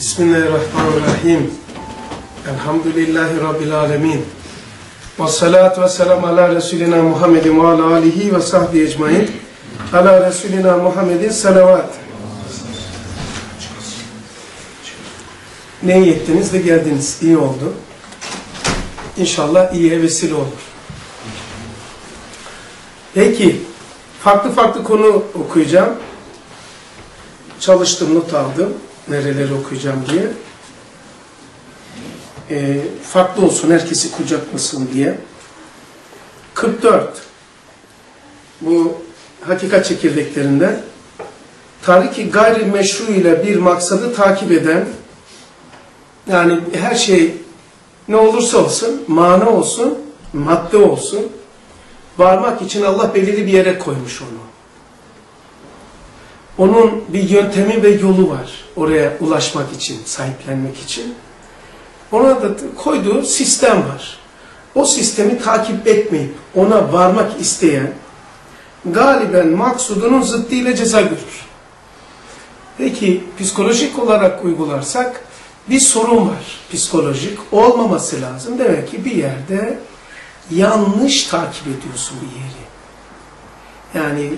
Bismillahirrahmanirrahim. Elhamdülillahi Rabbil alemin. Ve salatu ve selam ala Resulina Muhammedin ve ala alihi ve sahbihi ecmain. Ala Resulina Muhammedin salavat. Ne iyi ettiniz de geldiniz. İyi oldu. İnşallah iyiye vesile olur. Peki, farklı farklı konu okuyacağım. Çalıştım, not aldım. Nereleri okuyacağım diye. Ee, farklı olsun, herkesi kucaklasın diye. 44. Bu hakikat çekirdeklerinden tariki gayri meşru ile bir maksadı takip eden yani her şey ne olursa olsun, mana olsun, madde olsun, varmak için Allah belirli bir yere koymuş onu. Onun bir yöntemi ve yolu var oraya ulaşmak için, sahiplenmek için. Ona da koyduğu sistem var. O sistemi takip etmeyip ona varmak isteyen galiben maksudunun zıddıyla ceza görür. Peki psikolojik olarak uygularsak bir sorun var psikolojik. Olmaması lazım. Demek ki bir yerde yanlış takip ediyorsun bir yeri. Yani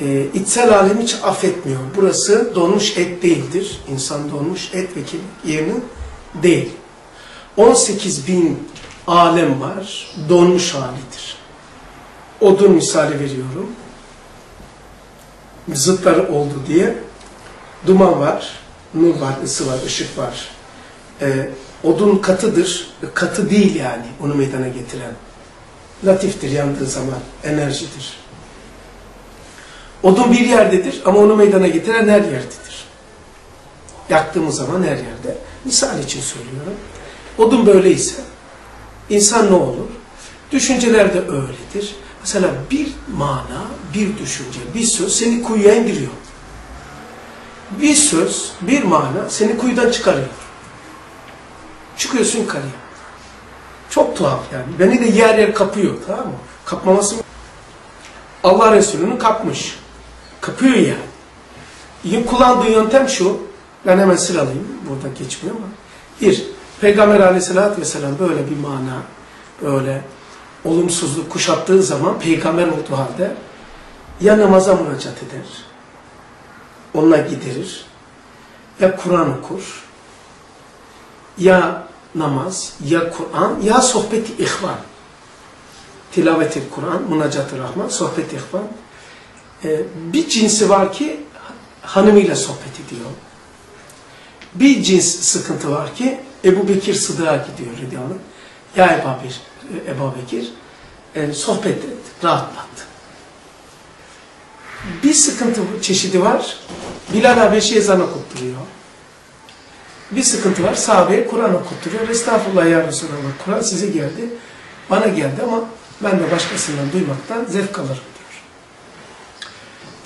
e, içsel alemi hiç affetmiyor. Burası donmuş et değildir. İnsan donmuş et ve kemik yerinin değil. 18 bin alem var. Donmuş halidir. Odun misali veriyorum. Zıtları oldu diye. Duman var, nur var, ısı var, ışık var. Ee, odun katıdır. Katı değil yani onu meydana getiren. Latiftir yandığı zaman. Enerjidir. Odun bir yerdedir ama onu meydana getiren her yerdedir. Yaktığımız zaman her yerde. Misal için söylüyorum. Odun böyleyse insan ne olur? Düşünceler de öyledir. Mesela bir mana, bir düşünce, bir söz seni kuyuya indiriyor. Bir söz, bir mana seni kuyudan çıkarıyor. Çıkıyorsun yukarıya. Çok tuhaf yani. Beni de yer yer kapıyor tamam mı? Kapmaması Allah Resulü'nü kapmış. Kapıyor yani. Kullandığı yöntem şu. Ben hemen sıralayayım. Burada geçmiyor ama. Bir, Peygamber aleyhissalatü vesselam böyle bir mana, böyle olumsuzluk kuşattığı zaman peygamber olduğu halde ya namaza müracaat eder, onunla giderir, ya Kur'an okur, ya namaz, ya Kur'an, ya sohbet-i ihvan. Tilavet-i Kur'an, münacat-ı Rahman, sohbet-i ihvan. Ee, bir cinsi var ki hanımıyla sohbet ediyor. Bir cins sıkıntı var ki Ebu Bekir Sıdık'a gidiyor radıyallahu Ya Ebu Bekir, Ebu Bekir e, sohbet et, rahatlat. Bir sıkıntı çeşidi var. Bilal Habeşi ezan okutturuyor. Bir sıkıntı var. Sahabeye Kur'an okutturuyor. Estağfurullah ya Resulallah. Kur'an size geldi. Bana geldi ama ben de başkasından duymaktan zevk alırım.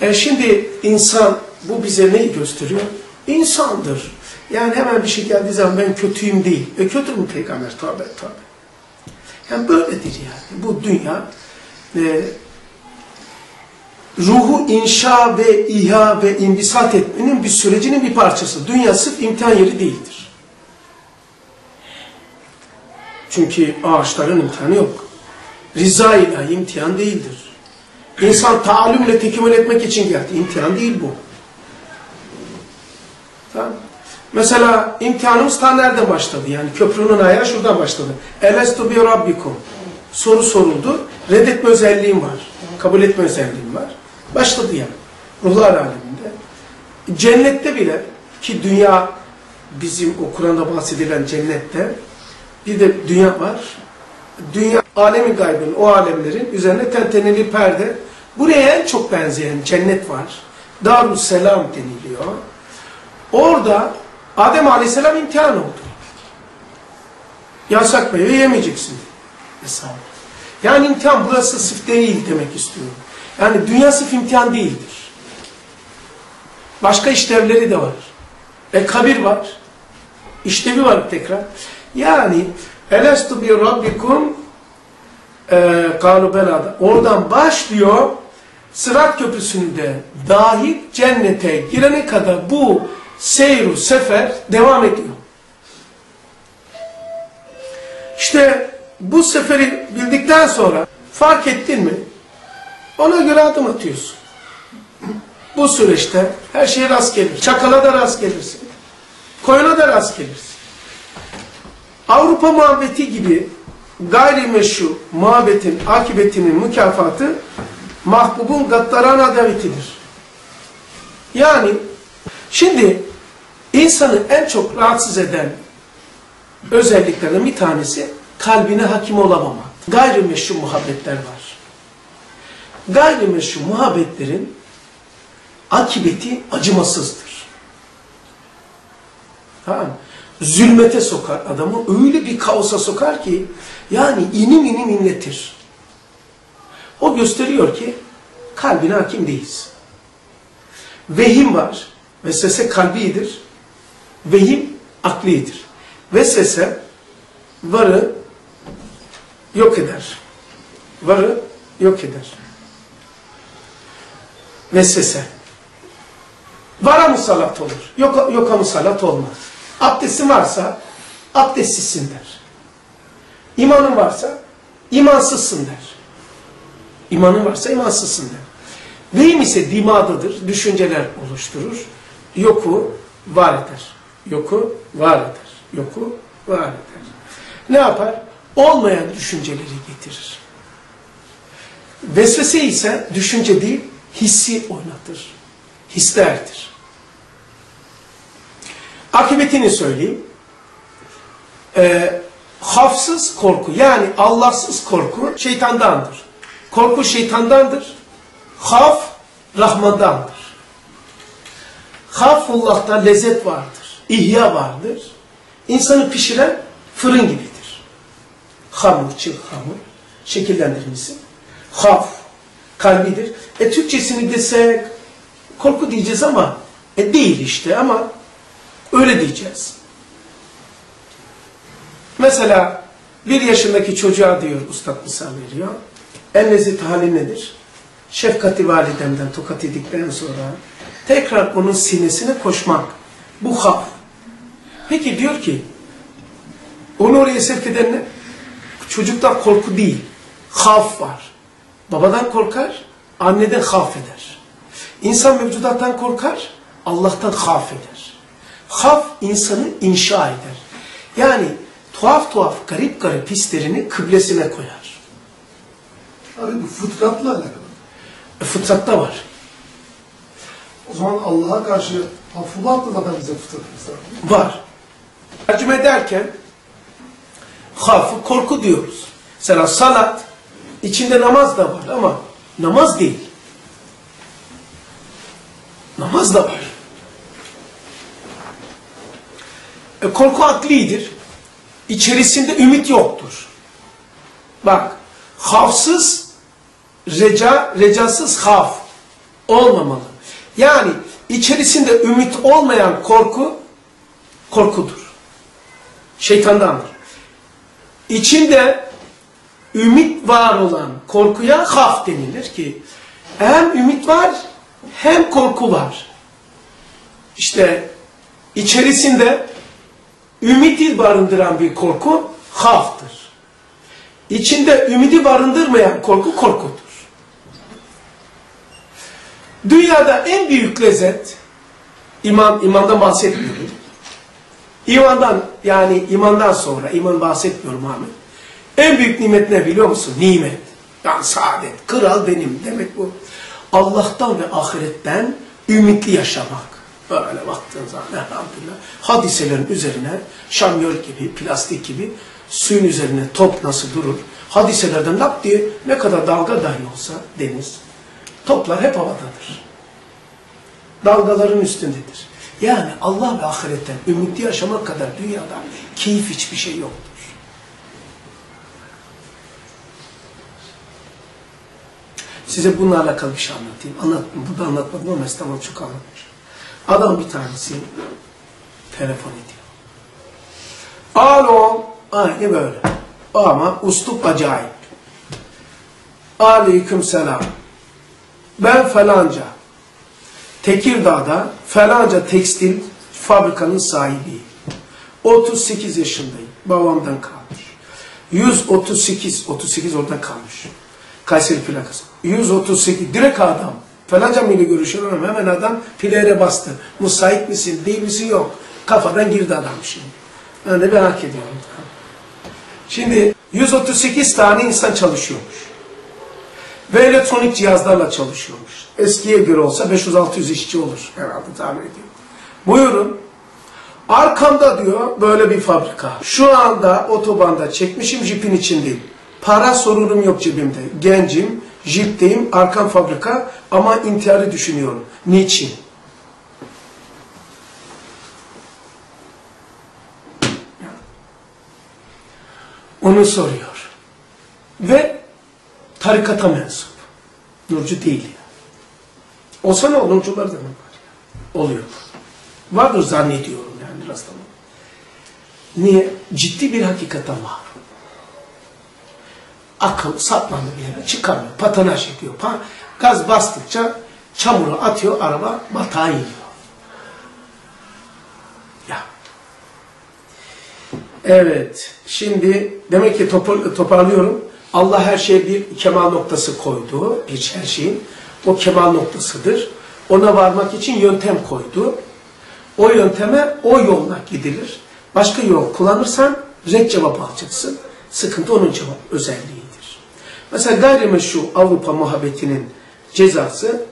E şimdi insan bu bize neyi gösteriyor? İnsandır. Yani hemen bir şey geldiği zaman ben kötüyüm değil. E kötü mü peygamber? Tabi tabi. Yani böyledir yani. Bu dünya e, ruhu inşa ve iha ve imbisat etmenin bir sürecinin bir parçası. Dünya sırf imtihan yeri değildir. Çünkü ağaçların imtihanı yok. Rıza ilahi imtihan değildir. İnsan taallümle tekemmül etmek için geldi. İmtihan değil bu. Tamam Mesela imtihanımız ta nereden başladı? Yani köprünün ayağı şuradan başladı. Elestu bi rabbikum. Soru soruldu. Reddetme özelliğim var. Kabul etme özelliğim var. Başladı yani. Ruhlar aleminde. Cennette bile ki dünya bizim o Kur'an'da bahsedilen cennette bir de dünya var. Dünya alemi gaybın, o alemlerin üzerine tenteneli perde. Buraya en çok benzeyen cennet var. Darusselam deniliyor. Orada Adem Aleyhisselam imtihan oldu. Yasak meyve yemeyeceksin. Hesabı. Yani imtihan burası sırf değil demek istiyorum. Yani dünya sırf imtihan değildir. Başka işlevleri de var. E kabir var. İşlevi var tekrar. Yani Elestu bi rabbikum kalu belada. Oradan başlıyor Sırat Köprüsü'nde dahil cennete girene kadar bu seyru sefer devam ediyor. İşte bu seferi bildikten sonra fark ettin mi? Ona göre adım atıyorsun. Bu süreçte her şeye rast gelir. Çakala da rast gelirsin. Koyuna da rast gelirsin. Avrupa muhabbeti gibi gayrimeşru muhabbetin akıbetinin mükafatı mahbubun gattarana davetidir. Yani şimdi insanı en çok rahatsız eden özelliklerden bir tanesi kalbine hakim olamamak. Gayrimeşru muhabbetler var. Gayrimeşru muhabbetlerin akibeti acımasızdır. Tamam mı? Zulmete sokar adamı, öyle bir kaosa sokar ki yani inim inim inletir. O gösteriyor ki kalbine hakim değiliz. Vehim var. Vesvese kalbidir. Vehim aklidir. Vesvese varı yok eder. Varı yok eder. Vesvese. Vara musallat olur. Yok, yoka musallat olmaz. Abdestin varsa abdestsizsin der. İmanın varsa imansızsın der. İmanın varsa imansızsın der. Vehim ise dimadadır, düşünceler oluşturur. Yoku var eder. Yoku var eder. Yoku var eder. Ne yapar? Olmayan düşünceleri getirir. Vesvese ise düşünce değil, hissi oynatır. Hislerdir. Akıbetini söyleyeyim. Ee, hafsız korku yani Allahsız korku şeytandandır. Korku şeytandandır. Haf Rahman'dandır. Haffullah'ta lezzet vardır. İhya vardır. İnsanı pişiren fırın gibidir. Hamur, çıl hamur, şekillendirilmesi. Haf, kalbidir. E Türkçesini desek korku diyeceğiz ama e değil işte ama öyle diyeceğiz. Mesela bir yaşındaki çocuğa diyor ustad misal veriyor. En lezzet hali nedir? Şefkati validemden tokat yedikten sonra tekrar onun sinesine koşmak. Bu haf. Peki diyor ki onu oraya sevk eden ne? Çocukta korku değil. Haf var. Babadan korkar, anneden haf eder. İnsan mevcudattan korkar, Allah'tan haf eder. Haf insanı inşa eder. Yani tuhaf tuhaf, garip garip hislerini kıblesine koyar. Abi bu fıtratla alakalı. E, fıtratta var. O zaman Allah'a karşı affullah da zaten bize fıtrat mesela. Var. Tercüme ederken hafı korku diyoruz. Mesela salat içinde namaz da var ama namaz değil. Namaz da var. E, korku aklidir. İçerisinde ümit yoktur. Bak, hafsız reca, recasız haf olmamalı. Yani içerisinde ümit olmayan korku korkudur. Şeytandandır. İçinde ümit var olan korkuya haf denilir ki hem ümit var hem korku var. İşte içerisinde ümidi barındıran bir korku haftır. İçinde ümidi barındırmayan korku korkudur. Dünyada en büyük lezzet iman imandan bahsetmiyorum. İmandan yani imandan sonra iman bahsetmiyorum Ahmet. En büyük nimet ne biliyor musun? Nimet. Yani saadet. Kral benim. Demek bu. Allah'tan ve ahiretten ümitli yaşamak. Böyle baktığın zaman elhamdülillah hadiselerin üzerine şamyol gibi, plastik gibi suyun üzerine top nasıl durur? Hadiselerden lap diye ne kadar dalga dahi olsa deniz, toplar hep havadadır. Dalgaların üstündedir. Yani Allah ve ahiretten ümitli yaşamak kadar dünyada keyif hiçbir şey yoktur. Size bununla alakalı bir şey anlatayım. Anlattım, bu da anlatmadım ama İstanbul çok anlatmış. Adam bir tanesi telefon ediyor. Alo, aynı böyle. Ama uslup acayip. Aleyküm selam. Ben falanca. Tekirdağ'da falanca tekstil fabrikanın sahibiyim. 38 yaşındayım. Babamdan kalmış. 138, 38 orada kalmış. Kayseri plakası. 138, direkt adam. Falanca ile görüşüyorum hemen adam plere bastı. Müsait misin, değil misin yok. Kafadan girdi adam şimdi. Ben de merak ediyorum. Şimdi 138 tane insan çalışıyormuş. Ve elektronik cihazlarla çalışıyormuş. Eskiye göre olsa 500-600 işçi olur herhalde tahmin ediyorum. Buyurun. Arkamda diyor böyle bir fabrika. Şu anda otobanda çekmişim jipin içindeyim. Para sorunum yok cebimde. Gencim, jipteyim, arkam fabrika ama intiharı düşünüyorum. Niçin? Onu soruyor. Ve tarikata mensup. Nurcu değil ya. Olsa ne olur? Nurcular da mı var? Oluyor. Vardır zannediyorum yani rastlama. Niye? Ciddi bir hakikate var. Akıl saplandı bir yere çıkamıyor. Patanaj ediyor. Pa gaz bastıkça çamuru atıyor araba batağa iniyor. Ya. Evet. Şimdi demek ki topar- toparlıyorum. Allah her şeye bir kemal noktası koydu. Hiç her şeyin. O kemal noktasıdır. Ona varmak için yöntem koydu. O yönteme o yolla gidilir. Başka yol kullanırsan red cevap alacaksın. Sıkıntı onun cevap özelliğidir. Mesela gayrimeşru Avrupa muhabbetinin cezası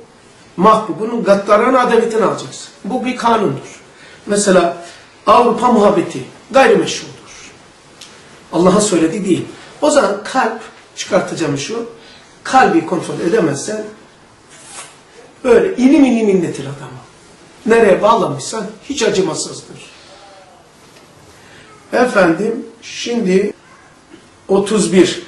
mahbubunun gaddaran adaletini alacaksın. Bu bir kanundur. Mesela Avrupa muhabbeti gayrimeşrudur. Allah'ın söylediği değil. O zaman kalp çıkartacağım şu, kalbi kontrol edemezsen böyle ilim ilim inletir adamı. Nereye bağlamışsan hiç acımasızdır. Efendim şimdi 31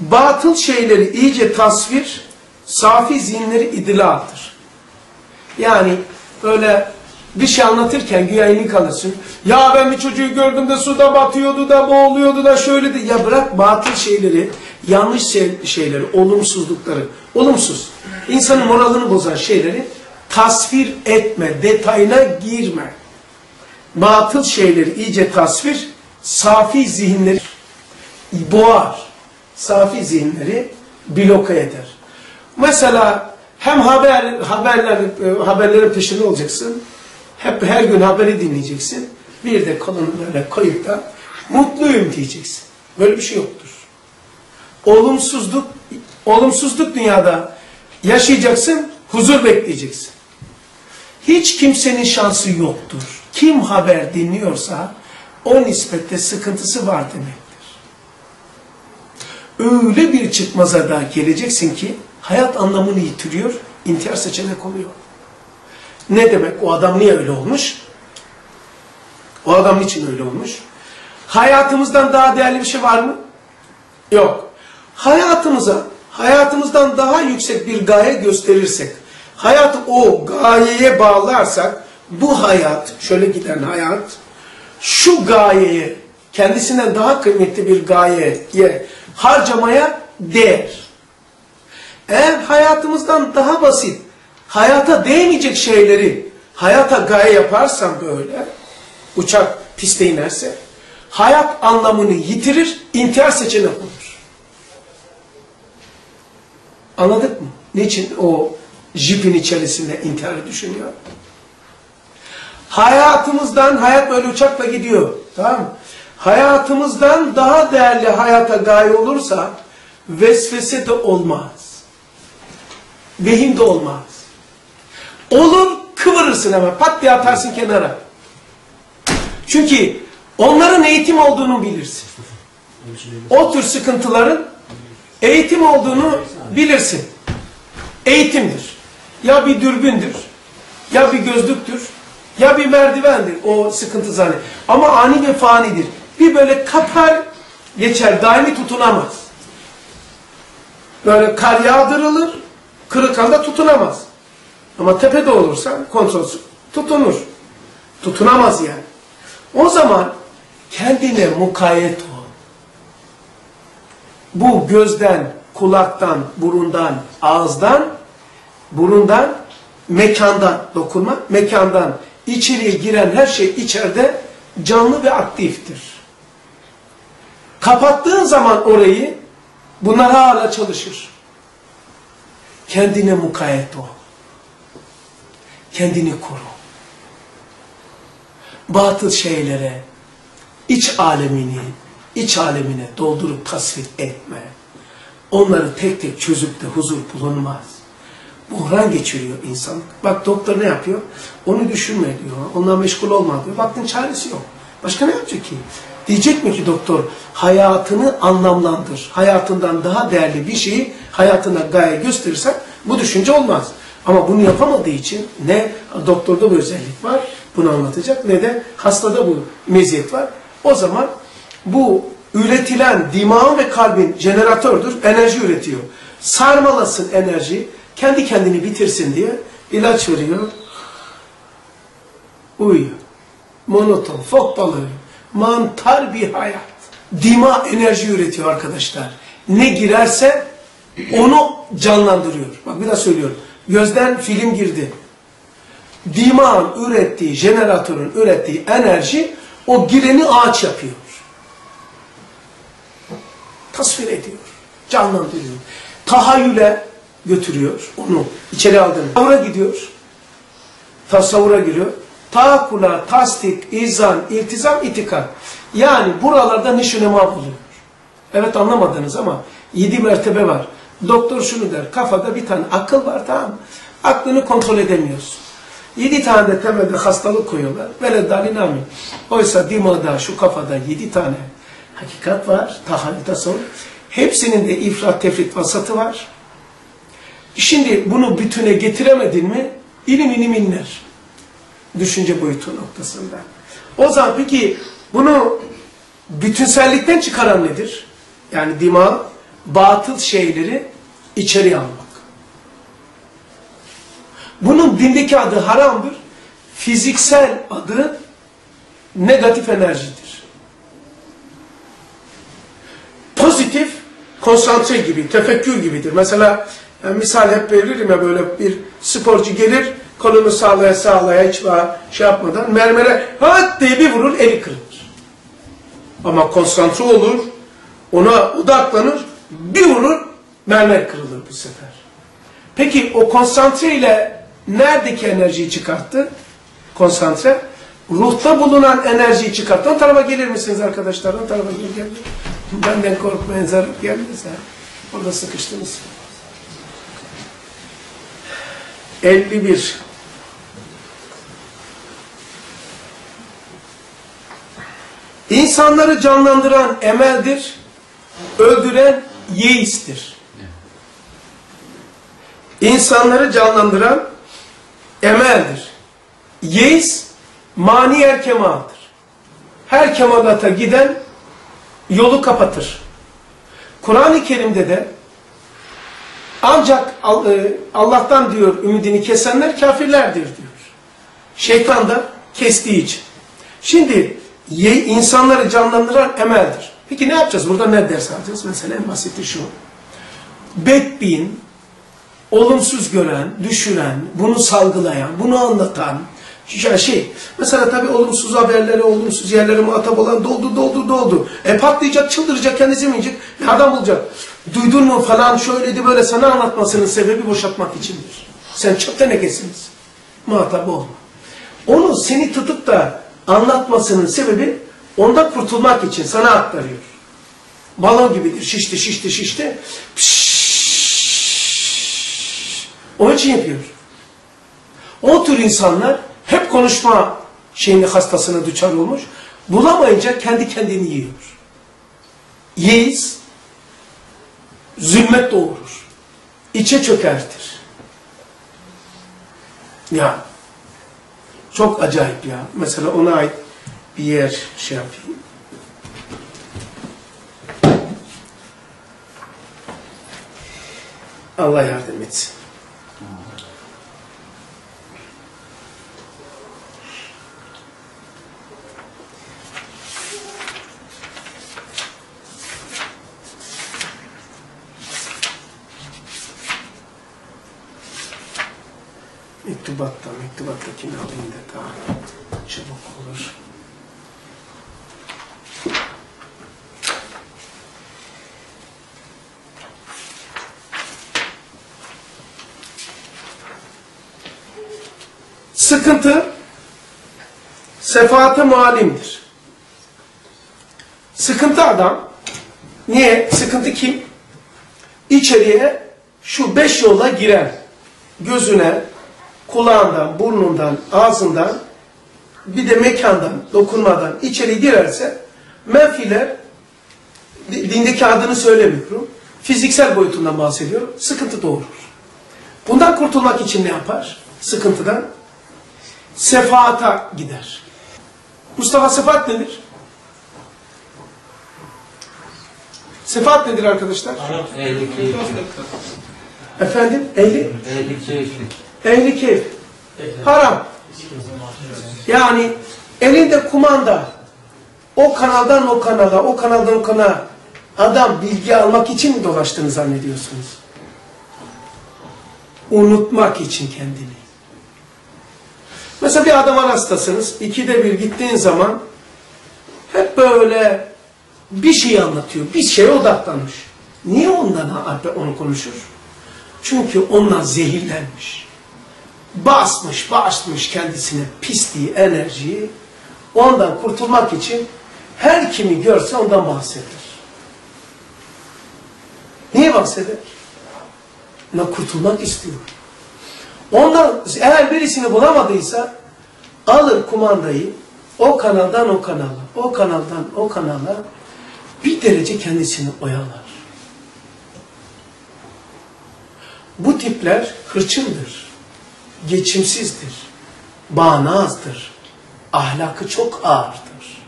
Batıl şeyleri iyice tasvir, safi zihinleri idilattır. Yani böyle bir şey anlatırken güya iyilik alırsın. Ya ben bir çocuğu gördüm de suda batıyordu da boğuluyordu da şöyle de. Ya bırak batıl şeyleri, yanlış şey- şeyleri, olumsuzlukları. Olumsuz. İnsanın moralini bozan şeyleri tasvir etme, detayına girme. Batıl şeyleri iyice tasvir, safi zihinleri boğar. Safi zihinleri bloke eder. Mesela hem haber haberler e, haberlerin peşinde olacaksın. Hep her gün haberi dinleyeceksin. Bir de kolunu böyle koyup da mutluyum diyeceksin. Böyle bir şey yoktur. Olumsuzluk olumsuzluk dünyada yaşayacaksın, huzur bekleyeceksin. Hiç kimsenin şansı yoktur. Kim haber dinliyorsa o nispette sıkıntısı var demektir. Öyle bir çıkmaza da geleceksin ki hayat anlamını yitiriyor, intihar seçenek oluyor. Ne demek? O adam niye öyle olmuş? O adam niçin öyle olmuş? Hayatımızdan daha değerli bir şey var mı? Yok. Hayatımıza, hayatımızdan daha yüksek bir gaye gösterirsek, hayatı o gayeye bağlarsak, bu hayat, şöyle giden hayat, şu gayeye, kendisinden daha kıymetli bir gayeye harcamaya değer. Eğer hayatımızdan daha basit, hayata değmeyecek şeyleri hayata gaye yaparsan böyle, uçak piste inerse, hayat anlamını yitirir, intihar seçenek olur. Anladık mı? Niçin o jipin içerisinde intiharı düşünüyor? Hayatımızdan, hayat böyle uçakla gidiyor. Tamam mı? Hayatımızdan daha değerli hayata gaye olursa vesvese de olmaz. Vehim de olmaz. Olur kıvırırsın hemen pat diye atarsın kenara. Çünkü onların eğitim olduğunu bilirsin. O tür sıkıntıların eğitim olduğunu bilirsin. Eğitimdir. Ya bir dürbündür, ya bir gözlüktür, ya bir merdivendir o sıkıntı zannı. Ama ani ve fanidir. Bir böyle kapar geçer, daimi tutunamaz. Böyle kar yağdırılır, kırık anda tutunamaz. Ama tepede olursa kontrolsüz tutunur. Tutunamaz yani. O zaman kendine mukayyet ol. Bu gözden, kulaktan, burundan, ağızdan, burundan mekandan dokunma, mekandan içeriye giren her şey içeride canlı ve aktiftir. Kapattığın zaman orayı bunlar hala çalışır. Kendine mukayyet ol. Kendini koru. Batıl şeylere, iç alemini, iç alemine doldurup tasvir etme. Onları tek tek çözüp de huzur bulunmaz. Buhran geçiriyor insan. Bak doktor ne yapıyor? Onu düşünme diyor. Onunla meşgul olma diyor. Baktın çaresi yok. Başka ne yapacak ki? Diyecek mi ki doktor hayatını anlamlandır. Hayatından daha değerli bir şeyi hayatına gaye gösterirsen bu düşünce olmaz. Ama bunu yapamadığı için ne doktorda bu özellik var bunu anlatacak ne de hastada bu meziyet var. O zaman bu üretilen dimağın ve kalbin jeneratördür, enerji üretiyor. Sarmalasın enerji, kendi kendini bitirsin diye ilaç veriyor, uyuyor. Monoton, fok balığı, mantar bir hayat. Dima enerji üretiyor arkadaşlar. Ne girerse onu canlandırıyor. Bak bir daha söylüyorum. Gözden film girdi. Dimağın ürettiği, jeneratörün ürettiği enerji o gireni ağaç yapıyor. Tasvir ediyor. Canlandırıyor. Tahayyüle götürüyor onu. içeri aldığını. Tasavvura gidiyor. Tasavvura giriyor. Taakula, tasdik, izan, iltizam, itikat. Yani buralarda nişunema buluyor. Evet anlamadınız ama yedi mertebe var. Doktor şunu der, kafada bir tane akıl var tamam? Aklını kontrol edemiyorsun. Yedi tane de temelde hastalık koyuyorlar. Böyle dalinami. Oysa dimada, şu kafada yedi tane hakikat var. Tahayyül tasavvur. Hepsinin de ifrat, tefrit, vasatı var. Şimdi bunu bütüne getiremedin mi ilim ilim inler. Düşünce boyutu noktasında. O zaman peki bunu bütünsellikten çıkaran nedir? Yani dima, batıl şeyleri içeri almak. Bunun dindeki adı haramdır. Fiziksel adı negatif enerjidir. Pozitif konsantre gibi, tefekkür gibidir. Mesela yani misal hep veririm ya böyle bir sporcu gelir, kolunu sağlaya sağlaya hiç şey yapmadan mermere hat diye bir vurur, eli kırılır. Ama konsantre olur, ona odaklanır, bir vurur, mermer kırılır bu sefer. Peki o konsantre ile neredeki enerjiyi çıkarttı? Konsantre. Ruhta bulunan enerjiyi çıkarttı. O tarafa gelir misiniz arkadaşlar? O tarafa gel, gel. Benden korkmayın, gelmez. Ha. Orada sıkıştınız. 51 İnsanları canlandıran emeldir, öldüren yeistir. İnsanları canlandıran emeldir. Yeis, mani er kemadır. Her kemalata giden yolu kapatır. Kur'an-ı Kerim'de de ancak Allah'tan diyor ümidini kesenler kafirlerdir diyor. Şeytan da kestiği için. Şimdi insanları canlandıran emeldir. Peki ne yapacağız? Burada ne ders alacağız? Mesela en basiti şu. Bedbin, olumsuz gören, düşüren, bunu salgılayan, bunu anlatan, şey, mesela tabii olumsuz haberleri, olumsuz yerlere muhatap olan doldu, doldu, doldu. E patlayacak, çıldıracak, kendisi mi Bir adam bulacak. Duydun mu falan şöyleydi böyle sana anlatmasının sebebi boşaltmak içindir. Sen çöp tenekesiniz. Muhatap olma. Onu seni tutup da anlatmasının sebebi ondan kurtulmak için sana aktarıyor. Balon gibidir. Şişti, şişti, şişti. Pişşş. Onun için yapıyor. O tür insanlar hep konuşma şeyini hastasına düçar olmuş. Bulamayınca kendi kendini yiyor. Yeyiz, zulmet doğurur. İçe çökertir. Ya, çok acayip ya. Mesela ona ait bir yer şey yapayım. Allah yardım etsin. Mektubatta, mektubattakini alayım da daha çabuk olur. Sıkıntı sefaate mualimdir. Sıkıntı adam. Niye? Sıkıntı kim? İçeriye şu beş yola giren gözüne, kulağından, burnundan, ağzından bir de mekandan, dokunmadan içeri girerse menfiler di- dindeki adını söylemiyorum. Fiziksel boyutundan bahsediyorum. Sıkıntı doğurur. Bundan kurtulmak için ne yapar? Sıkıntıdan sefaata gider. Mustafa sefaat nedir? Sefaat nedir arkadaşlar? Efendim? Ehli, Ehli. Ehli keyif. Haram. Yani elinde kumanda o kanaldan o kanala, o kanaldan o kanala adam bilgi almak için mi dolaştığını zannediyorsunuz? Unutmak için kendini. Mesela bir adama hastasınız, ikide bir gittiğin zaman hep böyle bir şey anlatıyor, bir şeye odaklanmış. Niye ondan onu konuşur? Çünkü onunla zehirlenmiş. Basmış, basmış kendisine pisliği, enerjiyi. Ondan kurtulmak için her kimi görse ondan bahseder. Niye bahseder? Ona kurtulmak istiyor. Ondan eğer birisini bulamadıysa alır kumandayı o kanaldan o kanala, o kanaldan o kanala bir derece kendisini oyalar. Bu tipler hırçındır, geçimsizdir, bağnazdır, ahlakı çok ağırdır.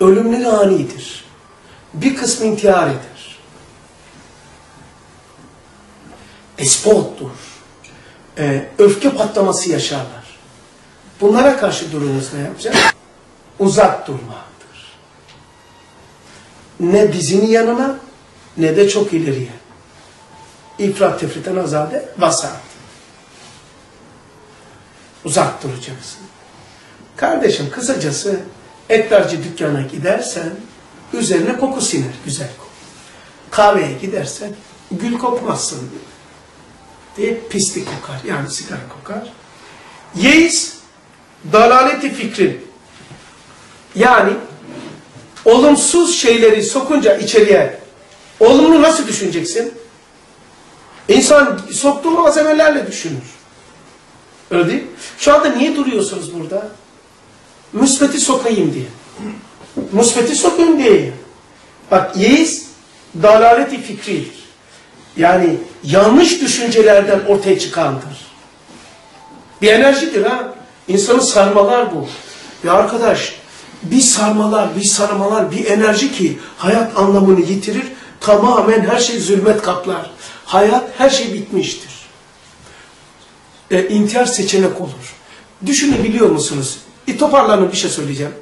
Ölümlü anidir. Bir kısmı intihar eder. Despottur. Ee, öfke patlaması yaşarlar. Bunlara karşı durumunuz ne yapacak? Uzak durmaktır. Ne dizinin yanına ne de çok ileriye. İfrat tefriten azade vasat. Uzak duracaksın. Kardeşim kısacası etlerci dükkana gidersen üzerine koku siner, güzel koku. Kahveye gidersen gül kokmazsın diye pislik kokar. Yani sigara kokar. Yeis dalaleti fikrin yani olumsuz şeyleri sokunca içeriye olumlu nasıl düşüneceksin? İnsan soktuğu malzemelerle düşünür. Öyle değil? Şu anda niye duruyorsunuz burada? Müsbeti sokayım diye. Müsbeti sokayım diye. Bak yeis dalaleti fikridir. Yani yanlış düşüncelerden ortaya çıkandır. Bir enerjidir ha. İnsanı sarmalar bu. Ya arkadaş bir sarmalar, bir sarmalar, bir enerji ki hayat anlamını yitirir. Tamamen her şey zulmet kaplar. Hayat her şey bitmiştir. E, intihar seçenek olur. Düşünebiliyor musunuz? Bir toparlanın bir şey söyleyeceğim.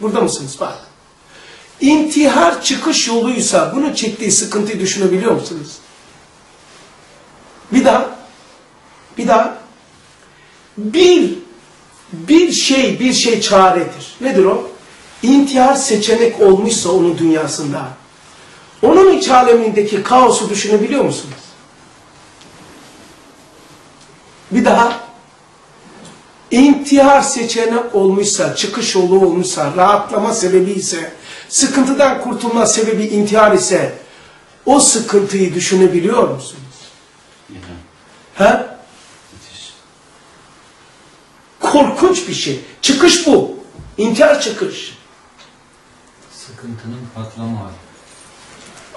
Burada mısınız? Bak. İntihar çıkış yoluysa bunun çektiği sıkıntıyı düşünebiliyor musunuz? Bir daha. Bir daha. Bir bir şey bir şey çaredir. Nedir o? İntihar seçenek olmuşsa onun dünyasında. Onun iç alemindeki kaosu düşünebiliyor musunuz? Bir daha. İntihar seçenek olmuşsa, çıkış yolu olmuşsa, rahatlama sebebi ise, sıkıntıdan kurtulma sebebi intihar ise, o sıkıntıyı düşünebiliyor musunuz? Ha? Korkunç bir şey. Çıkış bu. İntihar çıkış. Sıkıntının patlama hali.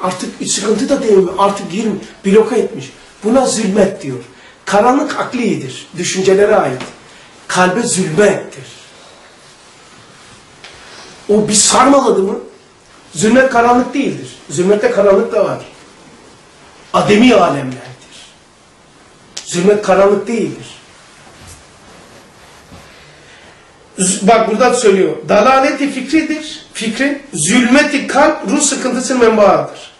Artık sıkıntı da değil mi? Artık girm, bloka etmiş. Buna zulmet diyor. Karanlık aklidir. Düşüncelere ait. Kalbe zulmettir. O bir sarmaladı mı? Zulmet karanlık değildir. Zulmette karanlık da var. Ademi alemlerdir. Zulmet karanlık değildir. Bak burada söylüyor. Dalaleti fikridir. Fikrin zulmeti kalp ruh sıkıntısının menbaıdır.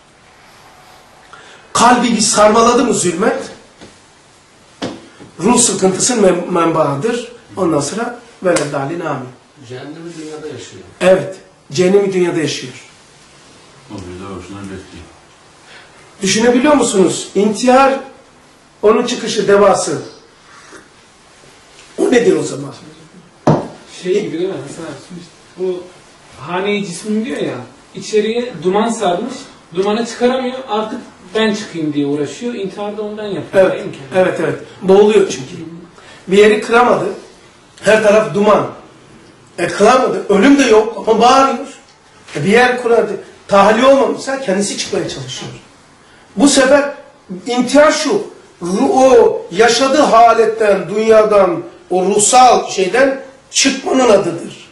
Kalbi bir sarmaladı mı zulmet? Ruh sıkıntısı men menbaıdır. Ondan sonra böyle dalin amin. Cehennemi dünyada yaşıyor. Evet. Cehennemi dünyada yaşıyor. O bir de bekliyor. Düşünebiliyor musunuz? İntihar onun çıkışı devası. O nedir o zaman? Şey gibi değil mi? Mesela bu hane cismin diyor ya içeriye duman sarmış. Dumanı çıkaramıyor. Artık ben çıkayım diye uğraşıyor. İntihar da ondan yapıyor. Evet, evet, evet. Boğuluyor çünkü. Bir yeri kıramadı. Her taraf duman. E kıramadı. Ölüm de yok ama bağırıyor. E, bir yer kuradı. Tahliye olmamışsa kendisi çıkmaya çalışıyor. Bu sefer intihar şu. O yaşadığı haletten, dünyadan, o ruhsal şeyden çıkmanın adıdır.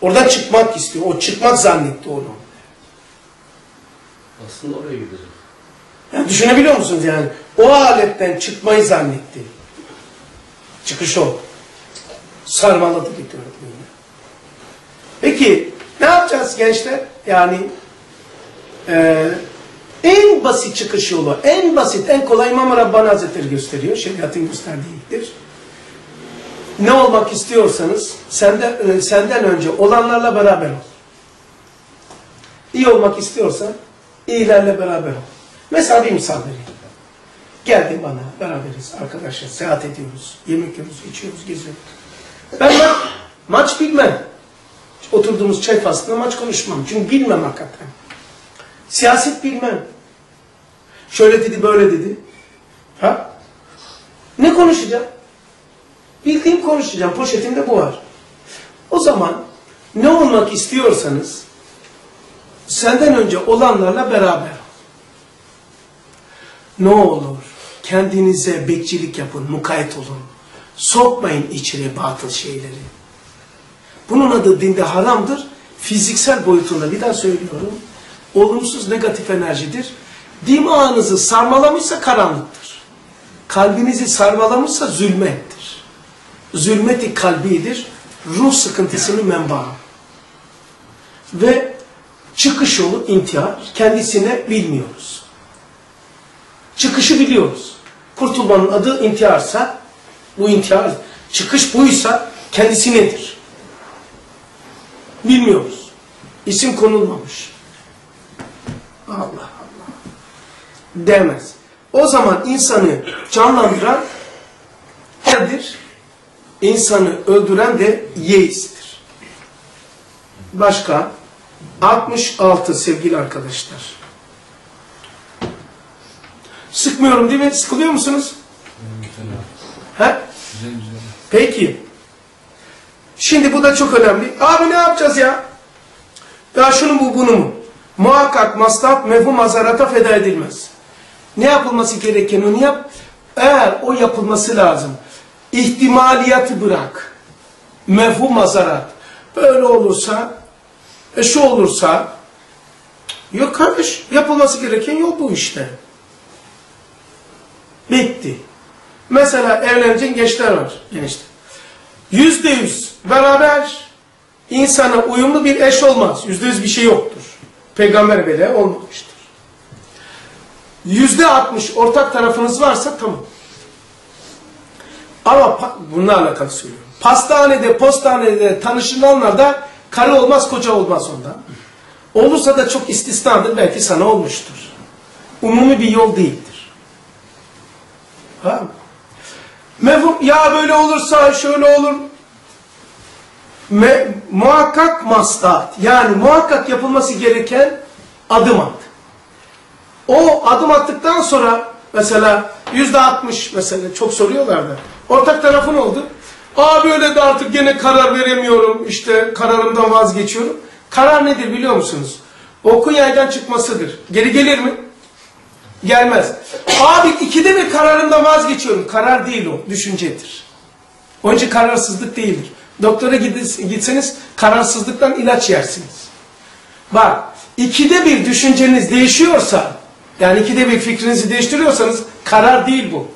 Oradan çıkmak istiyor. O çıkmak zannetti onu. Aslında oraya gidecek. Yani düşünebiliyor musunuz yani? O aletten çıkmayı zannetti. Çıkış o. Sarmaladı gidiyor. Peki ne yapacağız gençler? Yani e, en basit çıkış yolu, en basit, en kolay İmam Rabbani Hazretleri gösteriyor. Şeriatın gösterdiğidir. Ne olmak istiyorsanız senden, e, senden önce olanlarla beraber ol. İyi olmak istiyorsan iyilerle beraber ol. Mesela bir misal vereyim. Geldin bana, beraberiz arkadaşlar, seyahat ediyoruz, yemek yiyoruz, içiyoruz, geziyoruz. Ben ma maç bilmem. Oturduğumuz çay faslında maç konuşmam. Çünkü bilmem hakikaten. Siyaset bilmem. Şöyle dedi, böyle dedi. Ha? Ne konuşacağım? Bildiğim konuşacağım. Poşetimde bu var. O zaman ne olmak istiyorsanız senden önce olanlarla beraber. Ne olur kendinize bekçilik yapın, mukayyet olun. Sokmayın içine batıl şeyleri. Bunun adı dinde haramdır. Fiziksel boyutunda bir daha söylüyorum. Olumsuz negatif enerjidir. Dimağınızı sarmalamışsa karanlıktır. Kalbinizi sarmalamışsa zulmettir. Zulmeti kalbidir. Ruh sıkıntısının menbaı. Ve çıkış yolu intihar. Kendisine bilmiyoruz. Çıkışı biliyoruz. Kurtulmanın adı intiharsa, bu intihar, çıkış buysa kendisi nedir? Bilmiyoruz. İsim konulmamış. Allah Allah. Demez. O zaman insanı canlandıran nedir? İnsanı öldüren de yeistir. Başka 66 sevgili arkadaşlar. Sıkmıyorum değil mi? Sıkılıyor musunuz? He? Peki. Şimdi bu da çok önemli. Abi ne yapacağız ya? Ya şunu bu bunu mu? Muhakkak maslahat mevhum mazarata feda edilmez. Ne yapılması gereken onu yap. Eğer o yapılması lazım. İhtimaliyatı bırak. Mevhum mazarat. Böyle olursa, e şu olursa, yok kardeş yapılması gereken yol bu işte. Bitti. Mesela evlenecek gençler var. Gençler. Yüzde yüz beraber insana uyumlu bir eş olmaz. Yüzde yüz bir şey yoktur. Peygamber bile olmamıştır. Yüzde altmış ortak tarafınız varsa tamam. Ama bununla alakalı söylüyorum. Pastanede, postanede tanışılanlarda karı olmaz, koca olmaz ondan. Olursa da çok istisnadır. Belki sana olmuştur. Umumi bir yol değildir. Ha? Mefhum, ya böyle olursa şöyle olur. Me, muhakkak maslahat. Yani muhakkak yapılması gereken adım at. O adım attıktan sonra mesela yüzde altmış mesela çok soruyorlar da. Ortak tarafın oldu. Aa böyle de artık gene karar veremiyorum. işte kararımdan vazgeçiyorum. Karar nedir biliyor musunuz? Okun yaydan çıkmasıdır. Geri gelir mi? Gelmez. Abi ikide bir kararımdan vazgeçiyorum. Karar değil o. Düşüncedir. Önce kararsızlık değildir. Doktora gitseniz kararsızlıktan ilaç yersiniz. Bak ikide bir düşünceniz değişiyorsa yani ikide bir fikrinizi değiştiriyorsanız karar değil bu.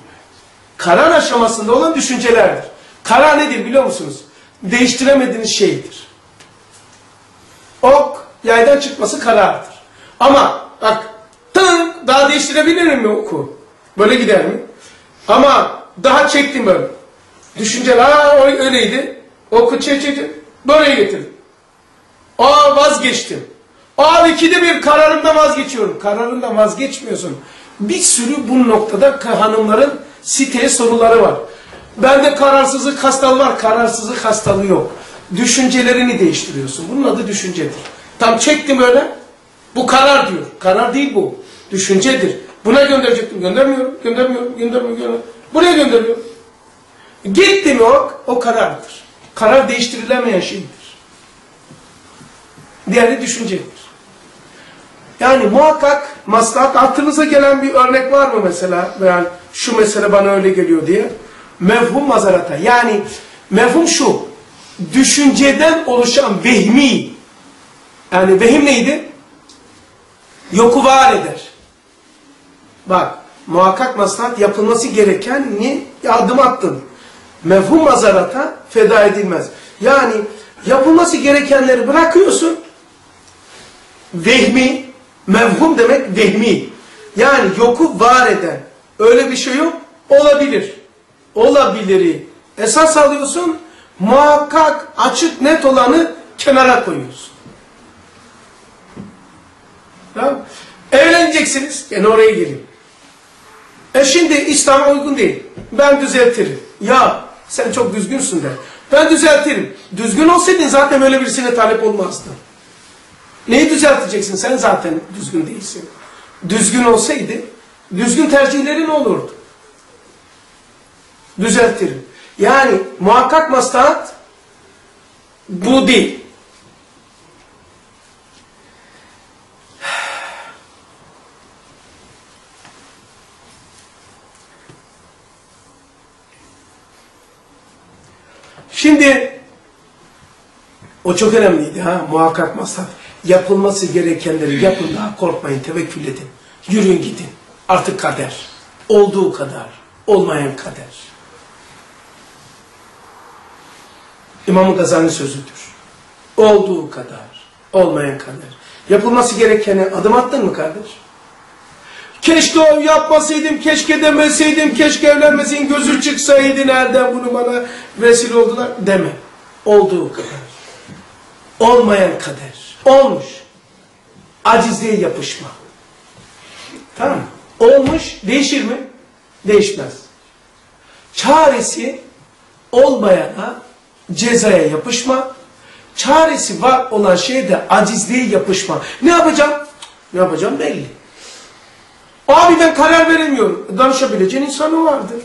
Karar aşamasında olan düşüncelerdir. Karar nedir biliyor musunuz? Değiştiremediğiniz şeydir. Ok yaydan çıkması karardır. Ama bak tın daha değiştirebilir mi oku? Böyle gider mi? Ama daha çektim böyle. Düşünceler, aa öyleydi. Oku çek çek çek. Böyle getirdim. Aa vazgeçtim. Aa ikide bir kararımda vazgeçiyorum. Kararında vazgeçmiyorsun. Bir sürü bu noktada hanımların siteye soruları var. Bende kararsızlık hastalığı var. Kararsızlık hastalığı yok. Düşüncelerini değiştiriyorsun. Bunun adı düşüncedir. Tam çektim öyle. Bu karar diyor. Karar değil bu. Düşüncedir. Buna gönderecektim. Göndermiyorum. Göndermiyorum. Göndermiyorum. göndermiyorum. Buraya gönderiyorum. Gitti mi o? O karardır. Karar değiştirilemeyen şeydir. Diğeri düşüncedir. Yani muhakkak maslahat aklınıza gelen bir örnek var mı mesela? Yani şu mesele bana öyle geliyor diye. Mevhum mazarata. Yani mevhum şu. Düşünceden oluşan vehmi. Yani vehim neydi? Yoku var eder. Bak muhakkak maslahat yapılması gereken ni adım attın. Mevhum mazarata feda edilmez. Yani yapılması gerekenleri bırakıyorsun. Vehmi, mevhum demek vehmi. Yani yoku var eden. Öyle bir şey yok. Olabilir. Olabiliri. Esas alıyorsun. Muhakkak açık net olanı kenara koyuyorsun. Tamam. Evleneceksiniz. Gene oraya geleyim. E şimdi İslam'a uygun değil. Ben düzeltirim. Ya sen çok düzgünsün de. Ben düzeltirim. Düzgün olsaydın zaten öyle birisine talep olmazdın. Neyi düzelteceksin? Sen zaten düzgün değilsin. Düzgün olsaydı, düzgün tercihlerin olurdu. Düzeltirim. Yani muhakkak maslahat bu değil. Şimdi o çok önemliydi ha muhakkak maslahat. Yapılması gerekenleri yapın daha korkmayın tevekkül edin. Yürüyün gidin. Artık kader. Olduğu kadar. Olmayan kader. İmam Gazali sözüdür. Olduğu kadar. Olmayan kader. Yapılması gerekene adım attın mı kardeş? Keşke o yapmasaydım, keşke demeseydim, keşke evlenmeseydim, gözü çıksaydı nereden bunu bana vesile oldular deme. Olduğu kadar. Olmayan kader. Olmuş. Acizliğe yapışma. Tamam? Olmuş, değişir mi? Değişmez. Çaresi olmayana cezaya yapışma. Çaresi var olan şeyde acizliğe yapışma. Ne yapacağım? Ne yapacağım belli. Abi ben karar veremiyorum. Danışabileceğin insanı vardır.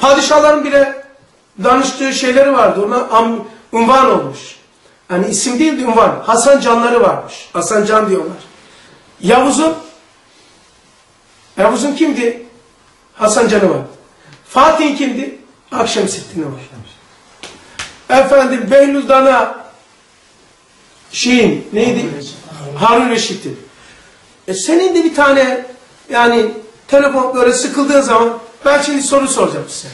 Padişahların bile danıştığı şeyleri vardı. Ona am, unvan olmuş. Yani isim değil de unvan. Hasan Canları varmış. Hasan Can diyorlar. Yavuz'un Yavuz'un kimdi? Hasan Can'ı var. Fatih kimdi? Akşemseddin'i var. Efendim Behlül Dana şeyin neydi? Harun Reşit'ti. E senin de bir tane yani telefon böyle sıkıldığın zaman ben şimdi soru soracağım size.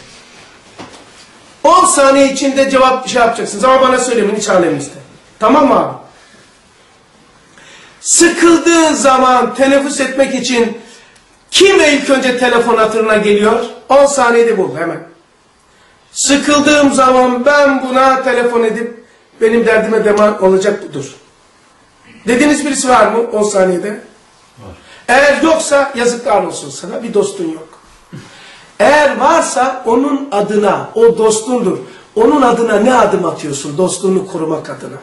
10 saniye içinde cevap şey yapacaksınız ama bana söylemeyin hiç alemimizde. Tamam mı abi? Sıkıldığın zaman teneffüs etmek için kim ilk önce telefon hatırına geliyor? 10 saniyede bul hemen. Sıkıldığım zaman ben buna telefon edip benim derdime deman olacak budur. Dediğiniz birisi var mı 10 saniyede? Eğer yoksa yazıklar olsun sana bir dostun yok. Eğer varsa onun adına, o dostundur. Onun adına ne adım atıyorsun dostluğunu korumak adına?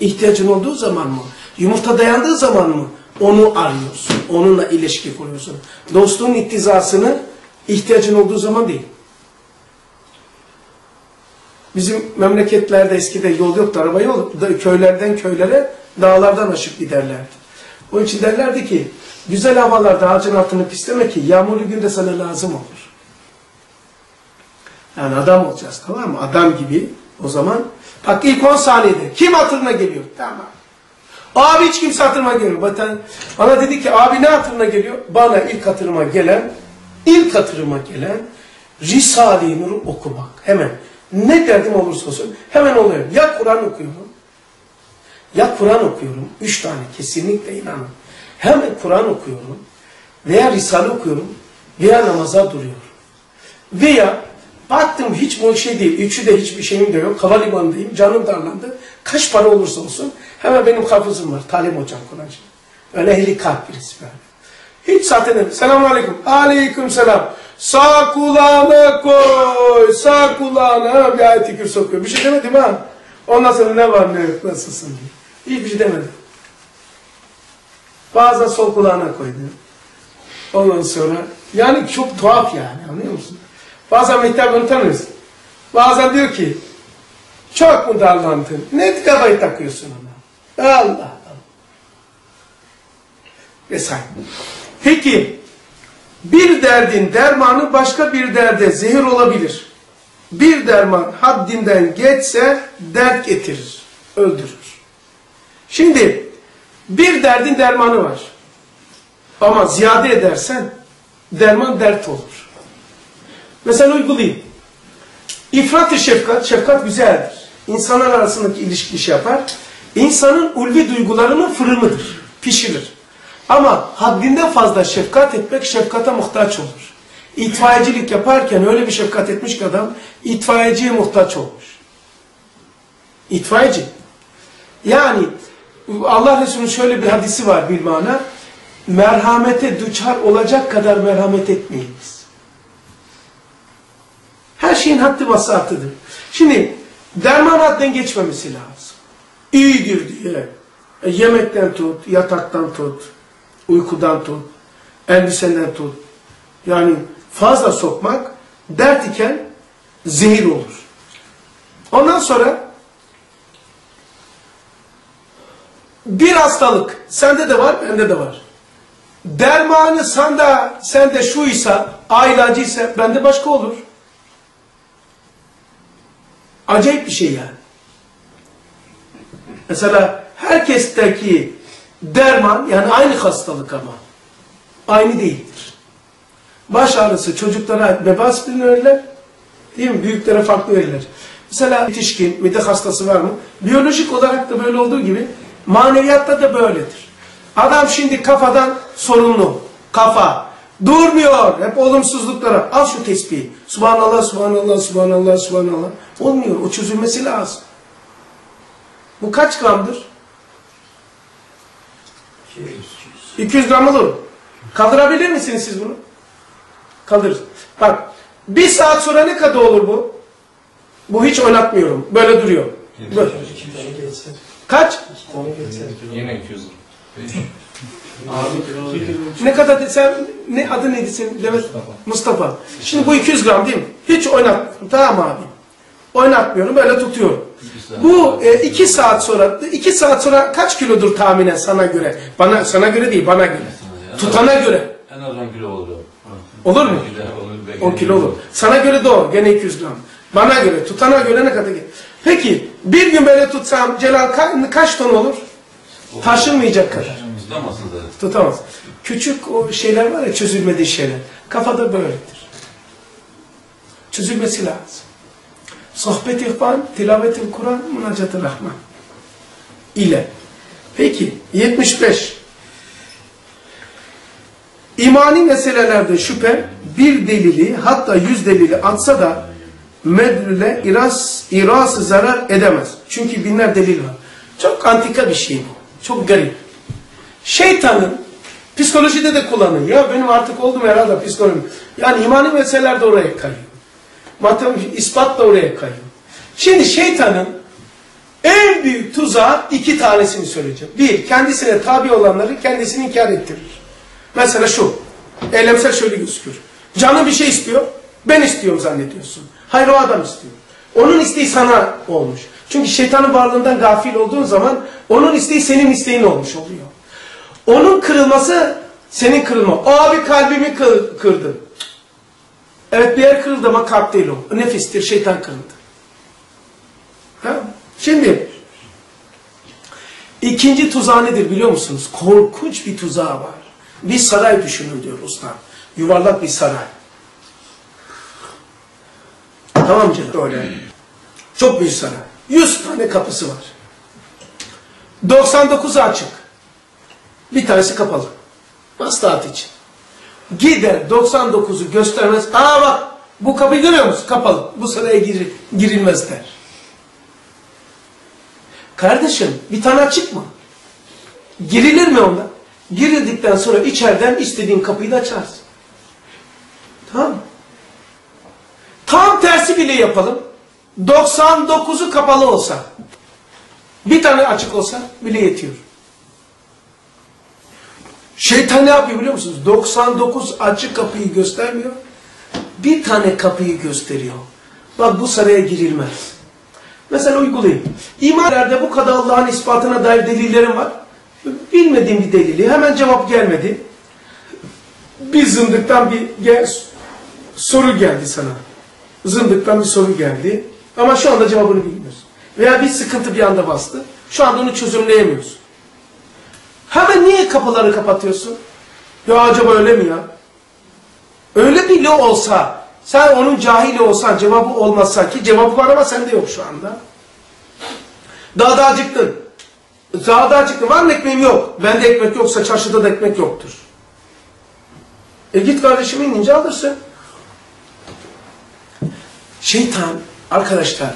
İhtiyacın olduğu zaman mı? Yumurta dayandığı zaman mı? Onu arıyorsun. Onunla ilişki kuruyorsun. Dostluğun iktizasını ihtiyacın olduğu zaman değil. Bizim memleketlerde eskide yol yoktu, araba yol. Köylerden köylere, dağlardan aşıp giderlerdi. Onun için derlerdi ki, güzel havalarda ağacın altını pisleme ki yağmurlu günde sana lazım olur. Yani adam olacağız tamam mı? Adam gibi o zaman. Bak ilk 10 saniyede kim hatırına geliyor? Tamam. Abi hiç kimse hatırıma gelmiyor. Bana, bana dedi ki abi ne hatırına geliyor? Bana ilk hatırıma gelen, ilk hatırıma gelen Risale-i Nur'u okumak. Hemen. Ne derdim olursa olsun hemen oluyor. Ya Kur'an okuyorum, ya Kur'an okuyorum. Üç tane kesinlikle inanın. Hemen Kur'an okuyorum veya Risale okuyorum veya namaza duruyor. Veya baktım hiç bu şey değil, üçü de hiçbir şeyim de yok, havalimanındayım, canım darlandı. Kaç para olursa olsun hemen benim hafızım var, Talim Hocam Kur'ancı. Öyle ehli kalp birisi böyle. Hiç zaten edemem. Selamun aleyküm. Aleyküm selam. Sağ kulağına koy. Sağ kulağına bir ayet-i kürsü okuyor. Bir şey demedim ha. Ondan sonra ne var ne yok nasılsın diye. Hiçbir şey demedim. Bazen sol kulağına koy diyor. Ondan sonra yani çok tuhaf yani anlıyor musun? Bazen mektep tanırız. Bazen diyor ki çok mu darlandın? Ne kafayı takıyorsun ona? Allah Allah. Vesaire. Peki bir derdin dermanı başka bir derde zehir olabilir. Bir derman haddinden geçse dert getirir, öldürür. Şimdi bir derdin dermanı var. Ama ziyade edersen derman dert olur. Mesela uygulayayım. İfrat-ı şefkat, şefkat güzeldir. İnsanlar arasındaki ilişki iş yapar. İnsanın ulvi duygularının fırınıdır, pişirir. Ama haddinden fazla şefkat etmek şefkata muhtaç olur. İtfaiyecilik yaparken öyle bir şefkat etmiş ki adam itfaiyeciye muhtaç olmuş. İtfaiyeci. Yani Allah Resulü'nün şöyle bir hadisi var bir mana. Merhamete düçar olacak kadar merhamet etmeyiniz. Her şeyin haddi vasatıdır. Şimdi derman hadden geçmemesi lazım. İyidir diye. E, yemekten tut, yataktan tut, uykudan tut, elbisenden tut. Yani fazla sokmak dert iken zehir olur. Ondan sonra bir hastalık sende de var, bende de var. Dermanı sende, sende şuysa, A ilacıysa bende başka olur. Acayip bir şey yani. Mesela herkesteki derman yani aynı hastalık ama aynı değildir. Baş ağrısı çocuklara bebe aspirin verirler. Değil mi? Büyüklere farklı verirler. Mesela yetişkin, mide hastası var mı? Biyolojik olarak da böyle olduğu gibi maneviyatta da böyledir. Adam şimdi kafadan sorumlu. Kafa. Durmuyor. Hep olumsuzluklara. Al şu tespihi. Subhanallah, subhanallah, subhanallah, subhanallah. Olmuyor. O çözülmesi lazım. Bu kaç gramdır? 200 gram olur. Kaldırabilir misiniz siz bunu? Kaldırır. Bak bir saat sonra ne kadar olur bu? Bu hiç oynatmıyorum. Böyle duruyor. Böyle. Kaç? Yine 200 lira. Ne kadar sen ne adı neydi senin Demet? Mustafa. Mustafa. Şimdi bu 200 gram değil mi? Hiç oynatmıyorum. Tamam abi. Oynatmıyorum. Böyle tutuyorum. Bu e, iki saat sonra iki saat sonra kaç kilodur tahminen sana göre? Bana sana göre değil bana göre. Tutana göre. En az 10 kilo olur. Olur mu? Belki de olur, belki 10 kilo olur. Sana göre doğru. Gene 200 gram. Bana göre, tutana göre ne kadar? Peki bir gün böyle tutsam Celal ka- kaç ton olur? Taşınmayacak kadar. Zaten. Tutamaz. Küçük o şeyler var ya çözülmediği şeyler. Kafada böyledir. Çözülmesi lazım. Sohbet ihvan, tilavet-i Kur'an, münacat-ı Rahman ile. Peki 75. İmani meselelerde şüphe bir delili hatta yüz delili atsa da medlüle iras, irası zarar edemez. Çünkü binler delil var. Çok antika bir şey bu. Çok garip. Şeytanın psikolojide de kullanıyor. Ya benim artık oldum herhalde psikolojim. Yani imani meseleler de oraya kayıyor. Matematik, ispat da oraya kayıyor. Şimdi şeytanın en büyük tuzağı iki tanesini söyleyeceğim. Bir, kendisine tabi olanları kendisini inkar ettirir. Mesela şu, eylemsel şöyle gözüküyor. Canı bir şey istiyor, ben istiyorum zannediyorsun. Hayır o adam istiyor. Onun isteği sana olmuş. Çünkü şeytanın varlığından gafil olduğun zaman onun isteği senin isteğin olmuş oluyor. Onun kırılması senin kırılma. Abi kalbimi kır, kırdı. Evet bir yer kırıldı ama kalp değil o. Nefistir, şeytan kırıldı. Ha? Şimdi ikinci tuzağı nedir biliyor musunuz? Korkunç bir tuzağı var. Bir saray düşünün diyor usta. Yuvarlak bir saray. Tamam canım öyle. Çok büyük saray. 100 tane kapısı var. 99'u açık. Bir tanesi kapalı. Maslahat için. Gider 99'u göstermez. Aa bak bu kapıyı görüyor musun? Kapalı. Bu sıraya gir, girilmez der. Kardeşim bir tane açık mı? Girilir mi onda? Girildikten sonra içeriden istediğin kapıyı da açarsın. Tamam mı? Tam tersi bile yapalım. 99'u kapalı olsa, bir tane açık olsa bile yetiyor. Şeytan ne yapıyor biliyor musunuz? 99 açık kapıyı göstermiyor. Bir tane kapıyı gösteriyor. Bak bu saraya girilmez. Mesela uygulayayım. İmanlarda bu kadar Allah'ın ispatına dair delillerim var. Bilmediğim bir delili. Hemen cevap gelmedi. Bir zındıktan bir soru geldi sana. Zındıktan bir soru geldi. Ama şu anda cevabını bilmiyorsun. Veya bir sıkıntı bir anda bastı. Şu anda onu çözümleyemiyorsun. Hemen niye kapıları kapatıyorsun? Ya acaba öyle mi ya? Öyle bile olsa, sen onun cahili olsan, cevabı olmazsa ki cevabı var ama sende yok şu anda. Daha da acıktın. Daha da acıktın. Var mı ekmeğim yok. Bende ekmek yoksa çarşıda da ekmek yoktur. E git kardeşim inince alırsın. Şeytan arkadaşlar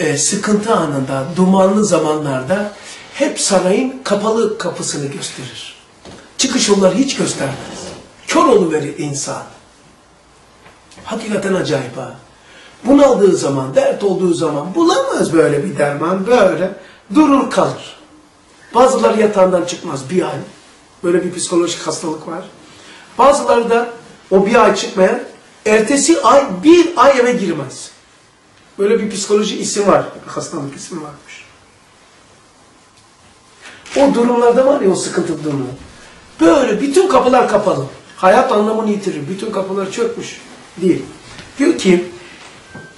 e, sıkıntı anında, dumanlı zamanlarda hep sarayın kapalı kapısını gösterir. Çıkış yolları hiç göstermez. Kör oluverir insan. Hakikaten acayip ha. Bunaldığı zaman, dert olduğu zaman bulamaz böyle bir derman, böyle durur kalır. Bazıları yatağından çıkmaz bir ay. Böyle bir psikolojik hastalık var. Bazıları da o bir ay çıkmayan, ertesi ay bir ay eve girmez. Böyle bir psikoloji isim var, hastalık ismi varmış. O durumlarda var ya o sıkıntı durumu. Böyle bütün kapılar kapalı. Hayat anlamını yitirir. Bütün kapılar çökmüş. Değil. Diyor ki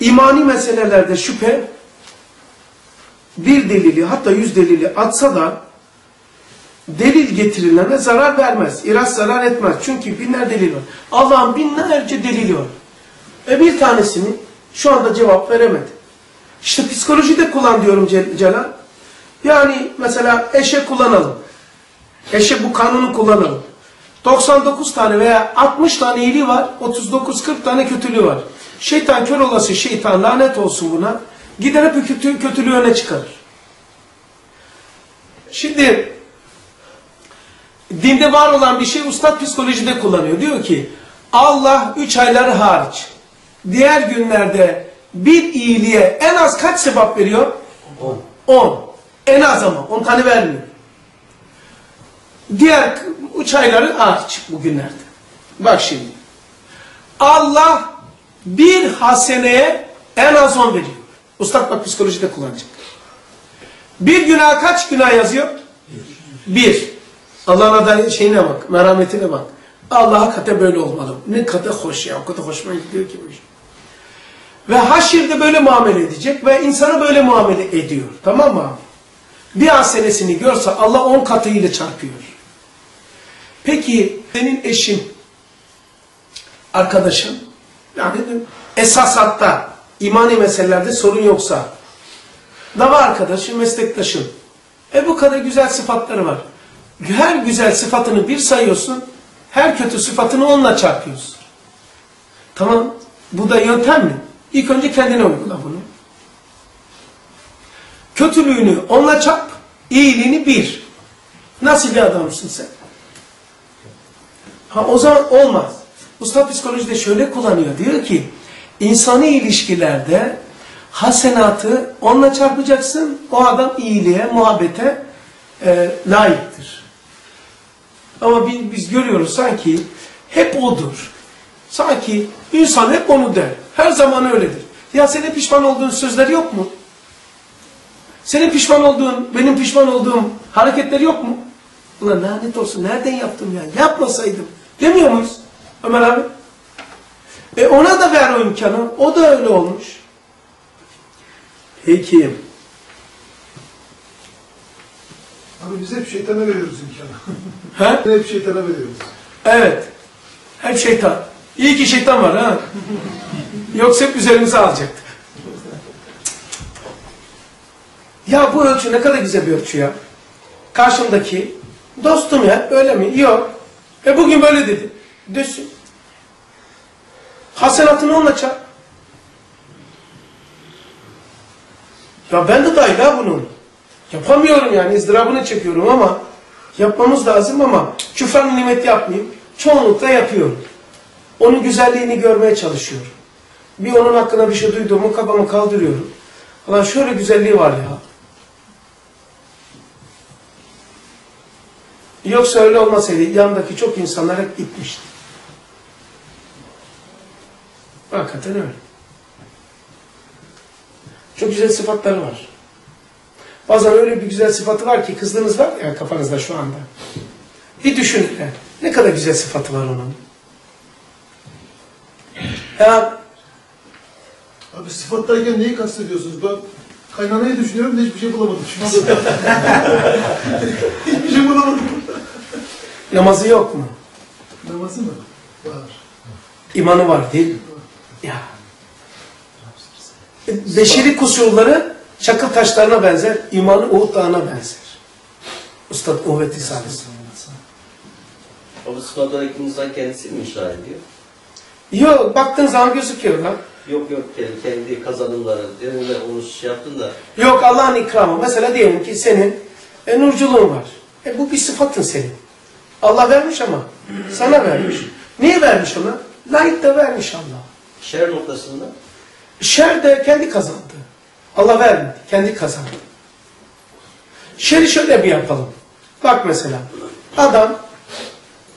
imani meselelerde şüphe bir delili hatta yüz delili atsa da delil getirilene zarar vermez. İraz zarar etmez. Çünkü binler delil var. Allah'ın binlerce delili var. E bir tanesini şu anda cevap veremedi. İşte psikolojide kullan diyorum Cel- Celal. Yani mesela eşek kullanalım. Eşek bu kanunu kullanalım. 99 tane veya 60 tane iyiliği var, 39-40 tane kötülüğü var. Şeytan kör olası şeytan lanet olsun buna. Gider hep kötü, kötülüğü öne çıkarır. Şimdi dinde var olan bir şey ustad psikolojide kullanıyor. Diyor ki Allah üç ayları hariç diğer günlerde bir iyiliğe en az kaç sebap veriyor? 10. En az ama 10 tane vermiyor. Diğer üç ayları hariç bugünlerde. Bak şimdi. Allah bir haseneye en az 10 veriyor. Ustad bak psikolojide kullanacak. Bir günah kaç günah yazıyor? Bir. Allah'ın adalet şeyine bak, merhametine bak. Allah hakikaten böyle olmalı. Ne kadar hoş ya, o kadar hoşuma gidiyor ki bu iş. Ve haşirde böyle muamele edecek ve insana böyle muamele ediyor. Tamam mı? Bir hasenesini görse Allah on katıyla çarpıyor. Peki senin eşin, arkadaşın, yani esas hatta imani meselelerde sorun yoksa, dava arkadaşın, meslektaşın, e bu kadar güzel sıfatları var. Her güzel sıfatını bir sayıyorsun, her kötü sıfatını onunla çarpıyorsun. Tamam, bu da yöntem mi? İlk önce kendine uygula bunu. Kötülüğünü onunla çarp, iyiliğini bir. Nasıl bir adamsın sen? Ha o zaman olmaz. Usta psikolojide şöyle kullanıyor. Diyor ki insani ilişkilerde hasenatı onunla çarpacaksın. O adam iyiliğe, muhabbete e, layıktır. Ama biz, görüyoruz sanki hep odur. Sanki insan hep onu der. Her zaman öyledir. Ya senin pişman olduğun sözler yok mu? Senin pişman olduğun, benim pişman olduğum hareketler yok mu? Ulan lanet olsun nereden yaptım ya? Yapmasaydım. Demiyor muyuz? Ömer abi. E ona da ver o imkanı. O da öyle olmuş. Peki. Abi biz hep şeytana veriyoruz imkanı. He? hep şeytana veriyoruz. Evet. Hep şeytan. İyi ki şeytan var ha. Yoksa hep üzerimize alacaktık. Ya bu ölçü ne kadar güzel bir ölçü ya. Karşımdaki dostum ya öyle mi? Yok. E bugün böyle dedi. Dösün. Hasenatını onunla çarp. Ya ben de dahil ha bunun. Yapamıyorum yani ızdırabını çekiyorum ama yapmamız lazım ama küfran nimet yapmayayım. Çoğunlukla yapıyorum. Onun güzelliğini görmeye çalışıyorum. Bir onun hakkında bir şey duyduğumu kafamı kaldırıyorum. Ulan şöyle güzelliği var ya. Yoksa öyle olmasaydı yanındaki çok insanlar hep gitmişti. Hakikaten öyle. Çok güzel sıfatları var. Bazen öyle bir güzel sıfatı var ki kızdığınız var ya kafanızda şu anda. Bir düşünün. Ne kadar güzel sıfatı var onun. Ya Abi sıfat derken neyi kastediyorsunuz? Ben kaynanayı düşünüyorum da hiçbir şey bulamadım hiçbir şey bulamadım. namazı yok mu? Namazı mı? Var. İmanı var değil mi? Ya. Beşeri kusurları çakıl taşlarına benzer, imanı Uhud dağına benzer. Ustad Uhvet Risalesi. O sıfatlardaki insan kendisi mi inşa ediyor? Yok, baktığın zaman gözüküyor lan. Yok yok kendi, kazanımları. De onu şey yaptın da Yok Allah'ın ikramı. Mesela diyelim ki senin e, nurculuğun var. E, bu bir sıfatın senin. Allah vermiş ama sana vermiş. Niye vermiş ona? Layık da vermiş Allah. şer noktasında Şer de kendi kazandı. Allah vermedi. Kendi kazandı. Şeri şöyle bir yapalım. Bak mesela. Adam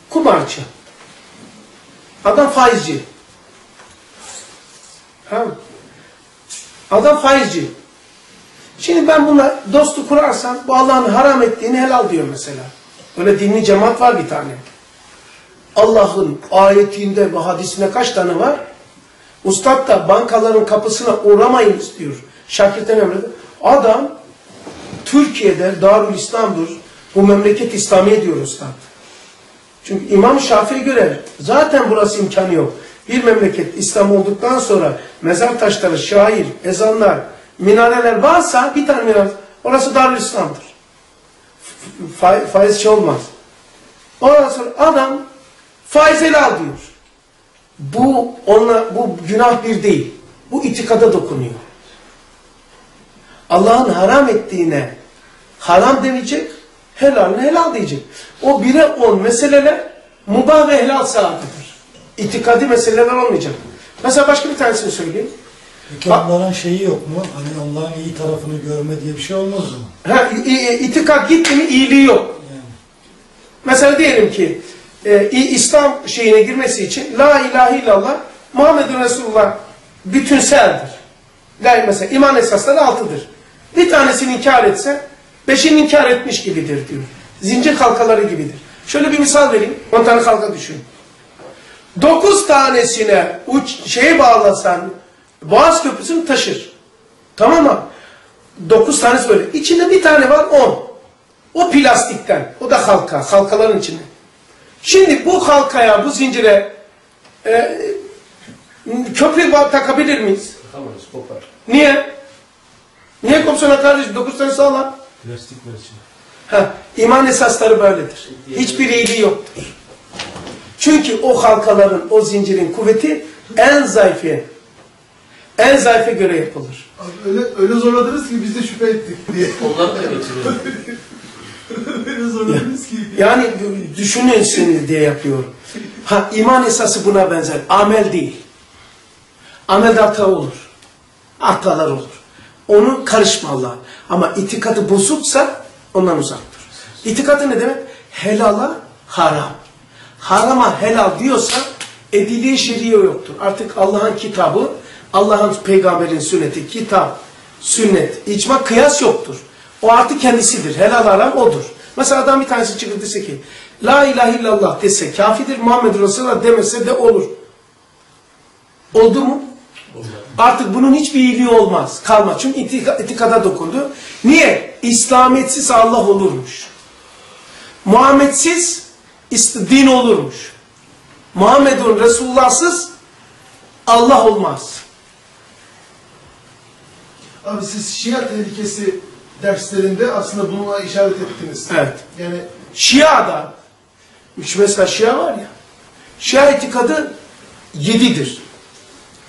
kumarcı. Adam faizci. Tamam? Adam faizci. Şimdi ben buna dostu kurarsam bu Allah'ın haram ettiğini helal diyor mesela. Böyle dinli cemaat var bir tane. Allah'ın ayetinde ve hadisinde kaç tane var? Ustad da bankaların kapısına uğramayınız diyor. Şakirten emrede. Adam Türkiye'de Darül İslam'dır. Bu memleket İslamiye diyor Ustad. Çünkü İmam Şafii'ye göre zaten burası imkanı yok. Bir memleket İslam olduktan sonra mezar taşları, şair, ezanlar, minareler varsa bir tane minare, orası Darül İslam'dır. Fa faiz şey olmaz. Ondan sonra adam faiz helal diyor. Bu onunla, bu günah bir değil. Bu itikada dokunuyor. Allah'ın haram ettiğine haram demeyecek, helalini helal diyecek. O bire on meseleler mubah ve helal saatidir. İtikadi meseleler olmayacak. Mesela başka bir tanesini söyleyeyim. Peki onların şeyi yok mu? Hani onların iyi tarafını görme diye bir şey olmaz mı? Ha, itikad gitti mi iyiliği yok. Yani. Mesela diyelim ki e, İslam şeyine girmesi için La ilahe illallah Muhammedun Resulullah bütünseldir. La, mesela iman esasları altıdır. Bir tanesini inkar etse beşini inkar etmiş gibidir diyor. Zincir halkaları gibidir. Şöyle bir misal vereyim. On tane halka düşün. Dokuz tanesine uç, şeye bağlasan Boğaz Köprüsü'nü taşır. Tamam mı? Dokuz tanesi böyle. İçinde bir tane var on. O plastikten. O da halka. Halkaların içinde. Şimdi bu halkaya, bu zincire e, köprü takabilir miyiz? Takamayız, kopar. Niye? Niye kopsana kardeşim? Dokuz tane sağlam. Plastik. Ha, iman esasları böyledir. Hiçbir iyiliği yoktur. Çünkü o halkaların, o zincirin kuvveti en zayıfı, en zayıfe göre yapılır. Abi öyle, öyle zorladınız ki biz de şüphe ettik diye. onları da götürüyor. öyle zorladınız ki. Yani düşününsün diye yapıyorum. Ha iman esası buna benzer. Amel değil. Amelde hata olur. Hatalar olur. Onu karışma Allah'a. Ama itikadı bozuksa ondan uzak dur. İtikadı ne demek? Helala haram. Harama helal diyorsa ediliği şeriye yoktur. Artık Allah'ın kitabı, Allah'ın peygamberin sünneti, kitap, sünnet, icma, kıyas yoktur. O artık kendisidir. Helal haram odur. Mesela adam bir tanesi çıkıp dese ki La ilahe illallah dese kafidir, Muhammed Resulullah demese de olur. Oldu mu? Artık bunun hiçbir iyiliği olmaz. Kalmaz. Çünkü itika, itikada dokundu. Niye? İslamiyetsiz Allah olurmuş. Muhammedsiz din olurmuş. Muhammedun Resulullahsız Allah olmaz. Abi siz Şia tehlikesi derslerinde aslında bununla işaret ettiniz. Evet. Yani Şia da, mesela Şia var ya, Şia itikadı yedidir.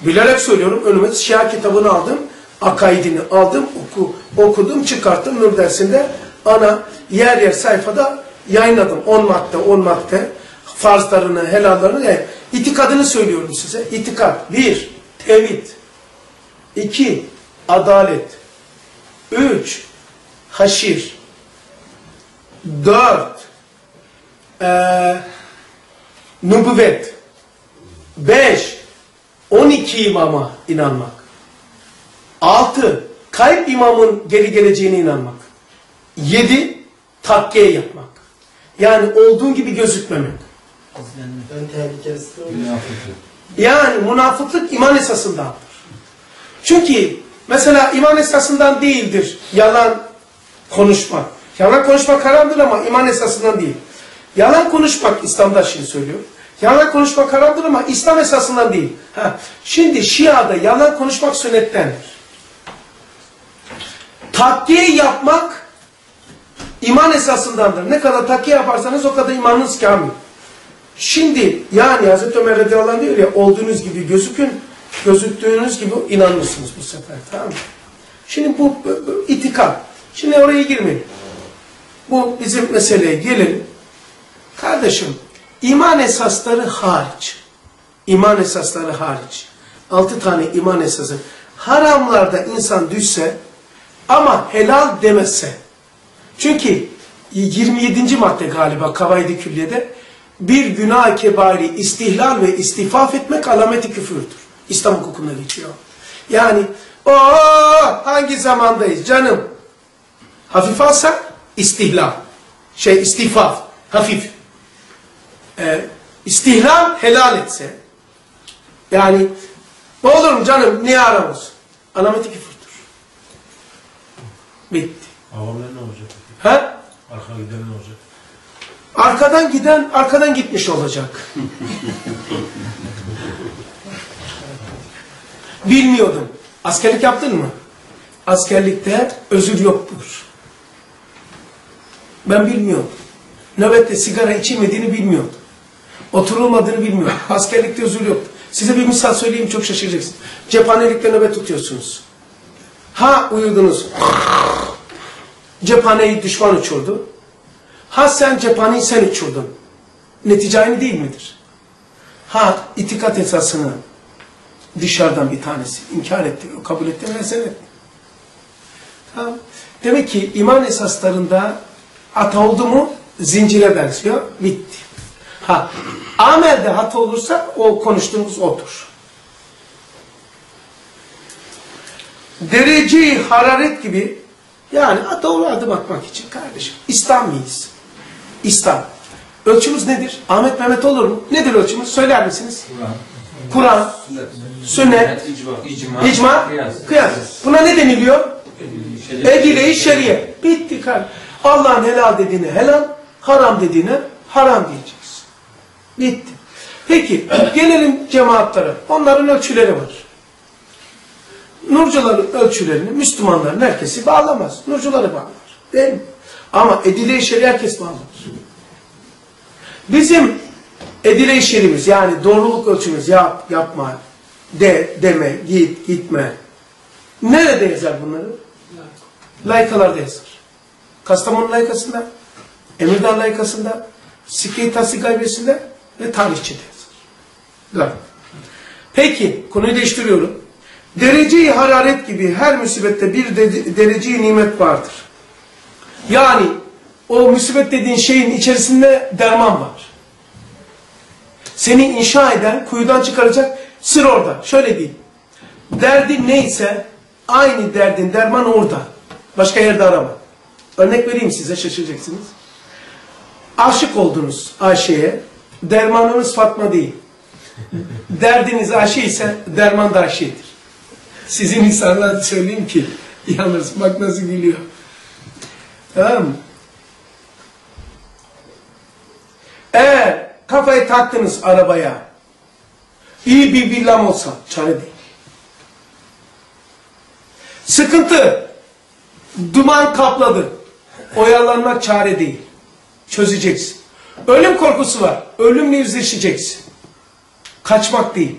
Bilerek söylüyorum. Önüme Şia kitabını aldım. Akaidini aldım. Oku, okudum, çıkarttım. Nur dersinde ana yer yer sayfada yayınladım. 10 madde, 10 madde. Farzlarını, helallarını. Yani itikadını söylüyorum size. İtikad. Bir, tevhid. İki, adalet. Üç, haşir. Dört, eee nübüvvet. Beş, on iki imama inanmak. Altı, kayıp imamın geri geleceğine inanmak. Yedi, takkiye yapmak. Yani olduğun gibi gözükmemek. Yani münafıklık iman esasındandır. Çünkü mesela iman esasından değildir yalan konuşmak. Yalan konuşmak haramdır ama iman esasından değil. Yalan konuşmak İslam'da şimdi söylüyor. Yalan konuşmak haramdır ama İslam esasından değil. Ha, şimdi Şia'da yalan konuşmak sünnettendir. Takkiye yapmak iman esasındandır. Ne kadar takkiye yaparsanız o kadar imanınız kamil. Şimdi yani Hazreti Ömer radıyallahu diyor ya olduğunuz gibi gözükün, gözüktüğünüz gibi inanmışsınız bu sefer tamam mı? Şimdi bu, bu, bu itikad. Şimdi oraya girmeyin. Bu bizim meseleye gelelim. Kardeşim iman esasları hariç. İman esasları hariç. Altı tane iman esası. Haramlarda insan düşse ama helal demezse. Çünkü 27. madde galiba Kavayd-i Külliye'de bir günah kebari istihlal ve istifaf etmek alameti küfürdür. İslam hukukunda geçiyor. Yani o hangi zamandayız canım? Hafif alsak istihlal. Şey istifaf. Hafif. Ee, istihlal helal etse yani ne olur mu canım niye aramız? Alameti küfürdür. Bitti. Avamlar ne olacak? Ha? Arka giden ne olacak? Arkadan giden arkadan gitmiş olacak. Bilmiyordum. Askerlik yaptın mı? Askerlikte özür yoktur. Ben bilmiyordum. Nöbette sigara içilmediğini bilmiyordum. Oturulmadığını bilmiyordum. Askerlikte özür yoktu. Size bir misal söyleyeyim çok şaşıracaksınız. Cephanelikte nöbet tutuyorsunuz. Ha uyudunuz. Cephaneyi düşman uçurdu. Ha sen cephaneyi sen uçurdun. Netice aynı değil midir? Ha itikat esasını dışarıdan bir tanesi inkar etti, kabul etti ve sen ettin. Tamam. Demek ki iman esaslarında hata oldu mu zincire benziyor, bitti. Ha, amelde hata olursa o konuştuğumuz odur. Derece hararet gibi yani doğru adım atmak için kardeşim. İslam mıyız? İslam. Ölçümüz nedir? Ahmet Mehmet olur mu? Nedir ölçümüz? Söyler misiniz? Kur'an, sünnet, İcma. icma, Kıyas. kıyas. Buna ne deniliyor? Edile-i şeriye. Bitti kardeşim. Allah'ın helal dediğine helal, haram dediğine haram diyeceğiz. Bitti. Peki gelelim cemaatlere. Onların ölçüleri var. Nurcuların ölçülerini Müslümanların herkesi bağlamaz. Nurcuları bağlar. Değil mi? Ama edile-i şer'i herkes bağlar. Bizim edile-i şer'imiz yani doğruluk ölçümüz yap, yapma, de, deme, git, gitme. Nerede yazar bunları? Laykalarda yazar. Kastamonu laykasında, Emirdağ laykasında, Sikri Tahsil Ve tarihçede yazar. Gayb. Peki, konuyu değiştiriyorum. Derece-i hararet gibi her musibette bir de, derece-i nimet vardır. Yani o musibet dediğin şeyin içerisinde derman var. Seni inşa eden, kuyudan çıkaracak sır orada. Şöyle diyeyim. Derdin neyse aynı derdin derman orada. Başka yerde arama. Örnek vereyim size şaşıracaksınız. Aşık oldunuz Ayşe'ye. Dermanınız Fatma değil. Derdiniz Ayşe ise derman da Ayşe'dir. Sizin insanlar söyleyeyim ki yalnız bak nasıl gülüyor. Tamam? Eğer kafayı taktınız arabaya iyi bir villam olsa çare değil. Sıkıntı duman kapladı. Oyalanmak çare değil. Çözeceksin. Ölüm korkusu var. Ölümle yüzleşeceksin. Kaçmak değil.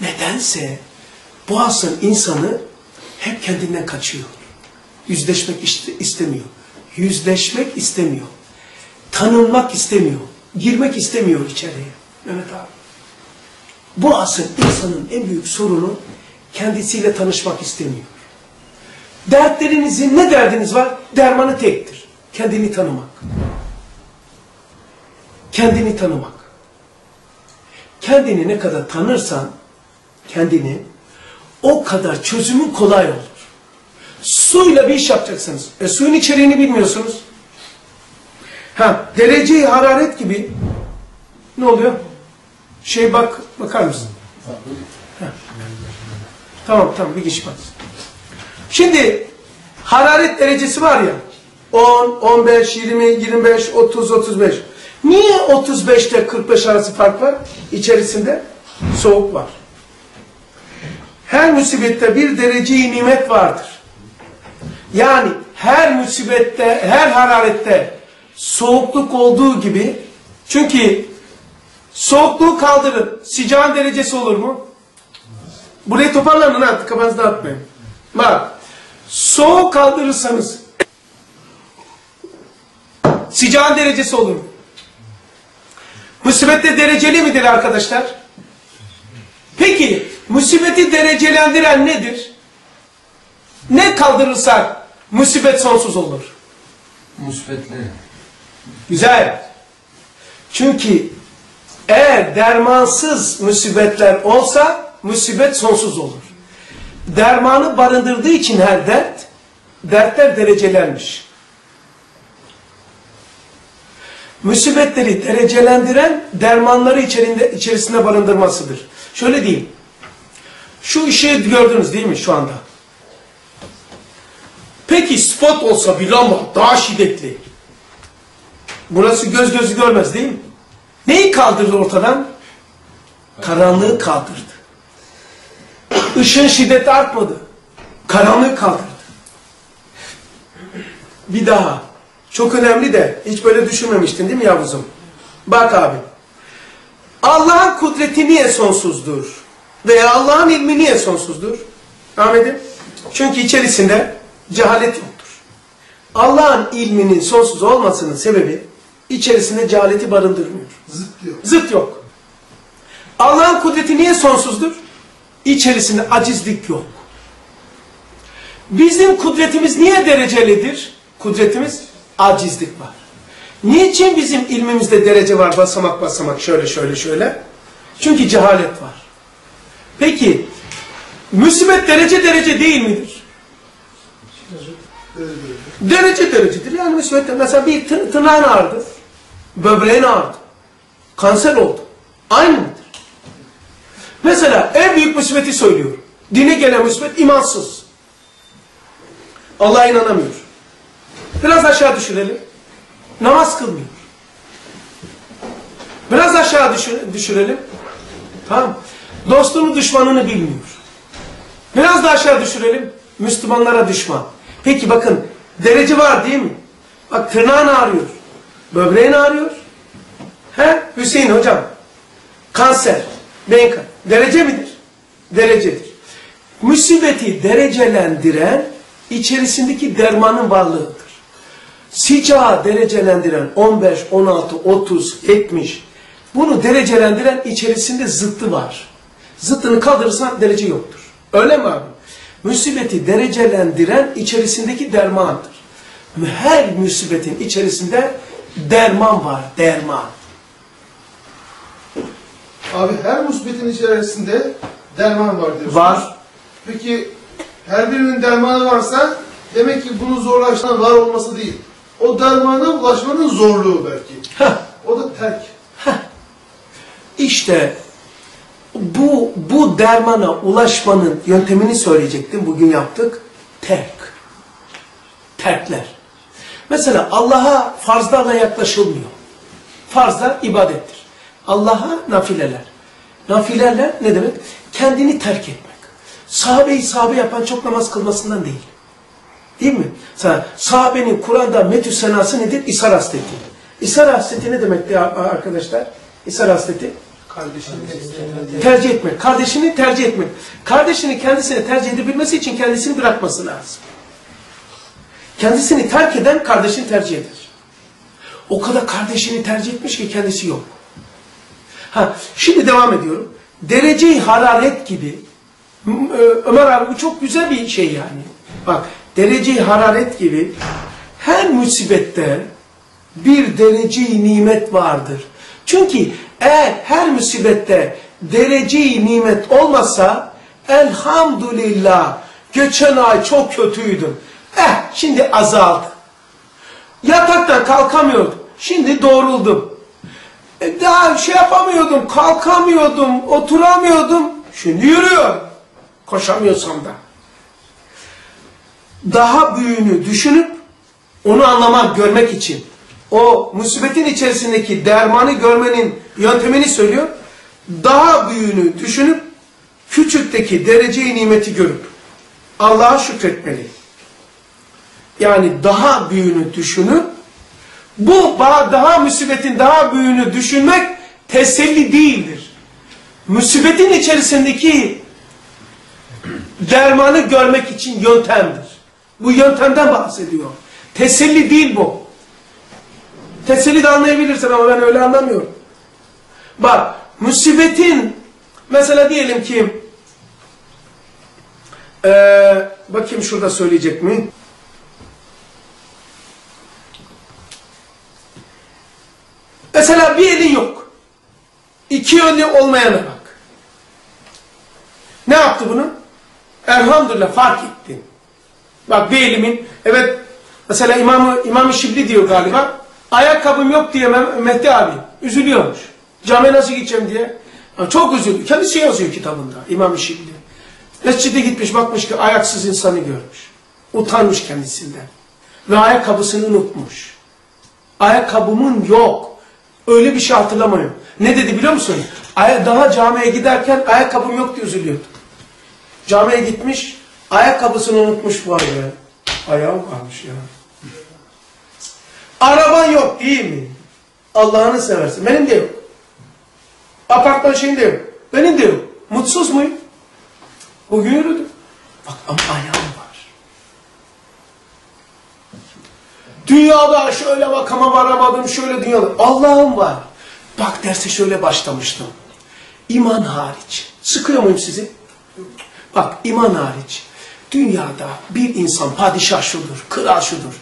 Nedense bu asrın insanı hep kendinden kaçıyor. Yüzleşmek iste- istemiyor. Yüzleşmek istemiyor. Tanınmak istemiyor. Girmek istemiyor içeriye. Mehmet abi. Bu asrın insanın en büyük sorunu kendisiyle tanışmak istemiyor. Dertlerinizin ne derdiniz var? Dermanı tektir. Kendini tanımak. Kendini tanımak. Kendini ne kadar tanırsan kendini o kadar çözümün kolay olur. Suyla bir iş yapacaksınız. E suyun içeriğini bilmiyorsunuz. Ha, dereceyi hararet gibi ne oluyor? Şey bak, bakar mısın? Tamam tamam bir bak. Şimdi hararet derecesi var ya 10, 15, 20, 25, 30, 35. Niye 35 ile 45 arası fark var? İçerisinde soğuk var. Her musibette bir derece nimet vardır. Yani her musibette, her hararette soğukluk olduğu gibi çünkü soğukluğu kaldırır. Sıcağın derecesi olur mu? Burayı toparlanın ha, kafanızı dağıtmayın. Bak, soğuk kaldırırsanız sıcağın derecesi olur mu? Musibette dereceli midir arkadaşlar? Peki, musibeti derecelendiren nedir? Ne kaldırırsak musibet sonsuz olur? Musbetli. Güzel. Çünkü eğer dermansız musibetler olsa musibet sonsuz olur. Dermanı barındırdığı için her dert, dertler derecelenmiş. Musibetleri derecelendiren dermanları içerisinde, içerisinde barındırmasıdır. Şöyle diyeyim. Şu ışığı gördünüz değil mi şu anda? Peki spot olsa bir lamba daha şiddetli. Burası göz gözü görmez değil mi? Neyi kaldırdı ortadan? Karanlığı kaldırdı. Işığın şiddeti artmadı. Karanlığı kaldırdı. Bir daha. Çok önemli de hiç böyle düşünmemiştin değil mi yavruzum? Bak abi. Allah'ın kudreti niye sonsuzdur? Veya Allah'ın ilmi niye sonsuzdur? Ahmet'im. Çünkü içerisinde cehalet yoktur. Allah'ın ilminin sonsuz olmasının sebebi içerisinde cehaleti barındırmıyor. Zıt diyor. Zıt yok. Allah'ın kudreti niye sonsuzdur? İçerisinde acizlik yok. Bizim kudretimiz niye derecelidir? Kudretimiz acizlik var. Niçin bizim ilmimizde derece var basamak basamak şöyle şöyle şöyle? Çünkü cehalet var. Peki musibet derece derece değil midir? Derece derecedir. Yani musibet mesela bir tır, tırnağın ağrıdı. Böbreğin ağrıdı. Kanser oldu. Aynı mıdır? Mesela en büyük musibeti söylüyorum. Dine gelen musibet imansız. Allah'a inanamıyor. Biraz aşağı düşürelim. Namaz kılmıyor. Biraz aşağı düşür- düşürelim. Tamam. Dostunu düşmanını bilmiyor. Biraz da aşağı düşürelim. Müslümanlara düşman. Peki bakın derece var değil mi? Bak tırnağın ağrıyor. Böbreğin ağrıyor. He? Hüseyin hocam. Kanser. Beyin kan- Derece midir? Derecedir. Musibeti derecelendiren içerisindeki dermanın varlığıdır. Sıcağı derecelendiren 15, 16, 30, 70 bunu derecelendiren içerisinde zıttı var. Zıttını kaldırırsan derece yoktur. Öyle mi abi? Musibeti derecelendiren içerisindeki dermandır. Her musibetin içerisinde derman var, derman. Abi her musibetin içerisinde derman var diyorsunuz. Var. Peki her birinin dermanı varsa demek ki bunu zorlaştıran var olması değil. O dermana ulaşmanın zorluğu belki. Heh. O da terk. İşte bu bu dermana ulaşmanın yöntemini söyleyecektim. Bugün yaptık. Terk. Terkler. Mesela Allah'a farzlarla yaklaşılmıyor. Farzlar ibadettir. Allah'a nafileler. Nafileler ne demek? Kendini terk etmek. Sahabeyi sahabe yapan çok namaz kılmasından değil. Değil mi? Mesela sahabenin Kur'an'da metü senası nedir? İshar hasreti. İshar hasreti ne demekti arkadaşlar? İshar hasreti Tercih etmek. Kardeşini tercih etmek. Kardeşini kendisine tercih edebilmesi için kendisini bırakması lazım. Kendisini terk eden kardeşini tercih eder. O kadar kardeşini tercih etmiş ki kendisi yok. Ha, şimdi devam ediyorum. Derece-i hararet gibi Ö- Ömer abi bu çok güzel bir şey yani. Bak derece-i hararet gibi her musibette bir derece-i nimet vardır. Çünkü eğer her musibette derece-i nimet olmasa elhamdülillah geçen ay çok kötüydüm. Eh şimdi azaldı. Yataktan kalkamıyordum. Şimdi doğruldum. E, daha şey yapamıyordum, kalkamıyordum, oturamıyordum. Şimdi yürüyor. Koşamıyorsam da. Daha büyüğünü düşünüp onu anlamak, görmek için o musibetin içerisindeki dermanı görmenin yöntemini söylüyor. Daha büyüğünü düşünüp küçükteki dereceyi nimeti görüp Allah'a şükretmeli. Yani daha büyüğünü düşünüp bu daha musibetin daha büyüğünü düşünmek teselli değildir. Musibetin içerisindeki dermanı görmek için yöntemdir. Bu yöntemden bahsediyor. Teselli değil bu. Teselli de anlayabilirsin ama ben öyle anlamıyorum. Bak, musibetin mesela diyelim ki eee bakayım şurada söyleyecek mi? Mesela bir elin yok. İki yönlü olmayana bak. Ne yaptı bunu? Elhamdülillah fark ettin. Bak bir elimin, evet mesela İmam-ı İmam Şibli diyor galiba, ayakkabım yok diye Meh- Mehdi abi üzülüyormuş. Camiye nasıl gideceğim diye. Ha, Çok üzüldü. Kendisi yazıyor kitabında İmam-ı Şibli. Mescide gitmiş bakmış ki ayaksız insanı görmüş. Utanmış kendisinden. Ve ayakkabısını unutmuş. Ayakkabımın yok. Öyle bir şey hatırlamıyorum. Ne dedi biliyor musun? Daha camiye giderken ayakkabım yok diye üzülüyordu. Camiye gitmiş, ayakkabısını unutmuş var ya. Ayağım kalmış ya. Araban yok değil mi? Allah'ını seversin. Benim de yok. Apartman şeyin de yok. Benim de yok. Mutsuz muyum? Bugün yürüdüm. Bak ama ayağım var. Dünyada şöyle makama varamadım, şöyle dünyada. Allah'ım var. Bak derse şöyle başlamıştım. İman hariç. Sıkıyor muyum sizi? Bak iman hariç. Dünyada bir insan padişah şudur, kral şudur.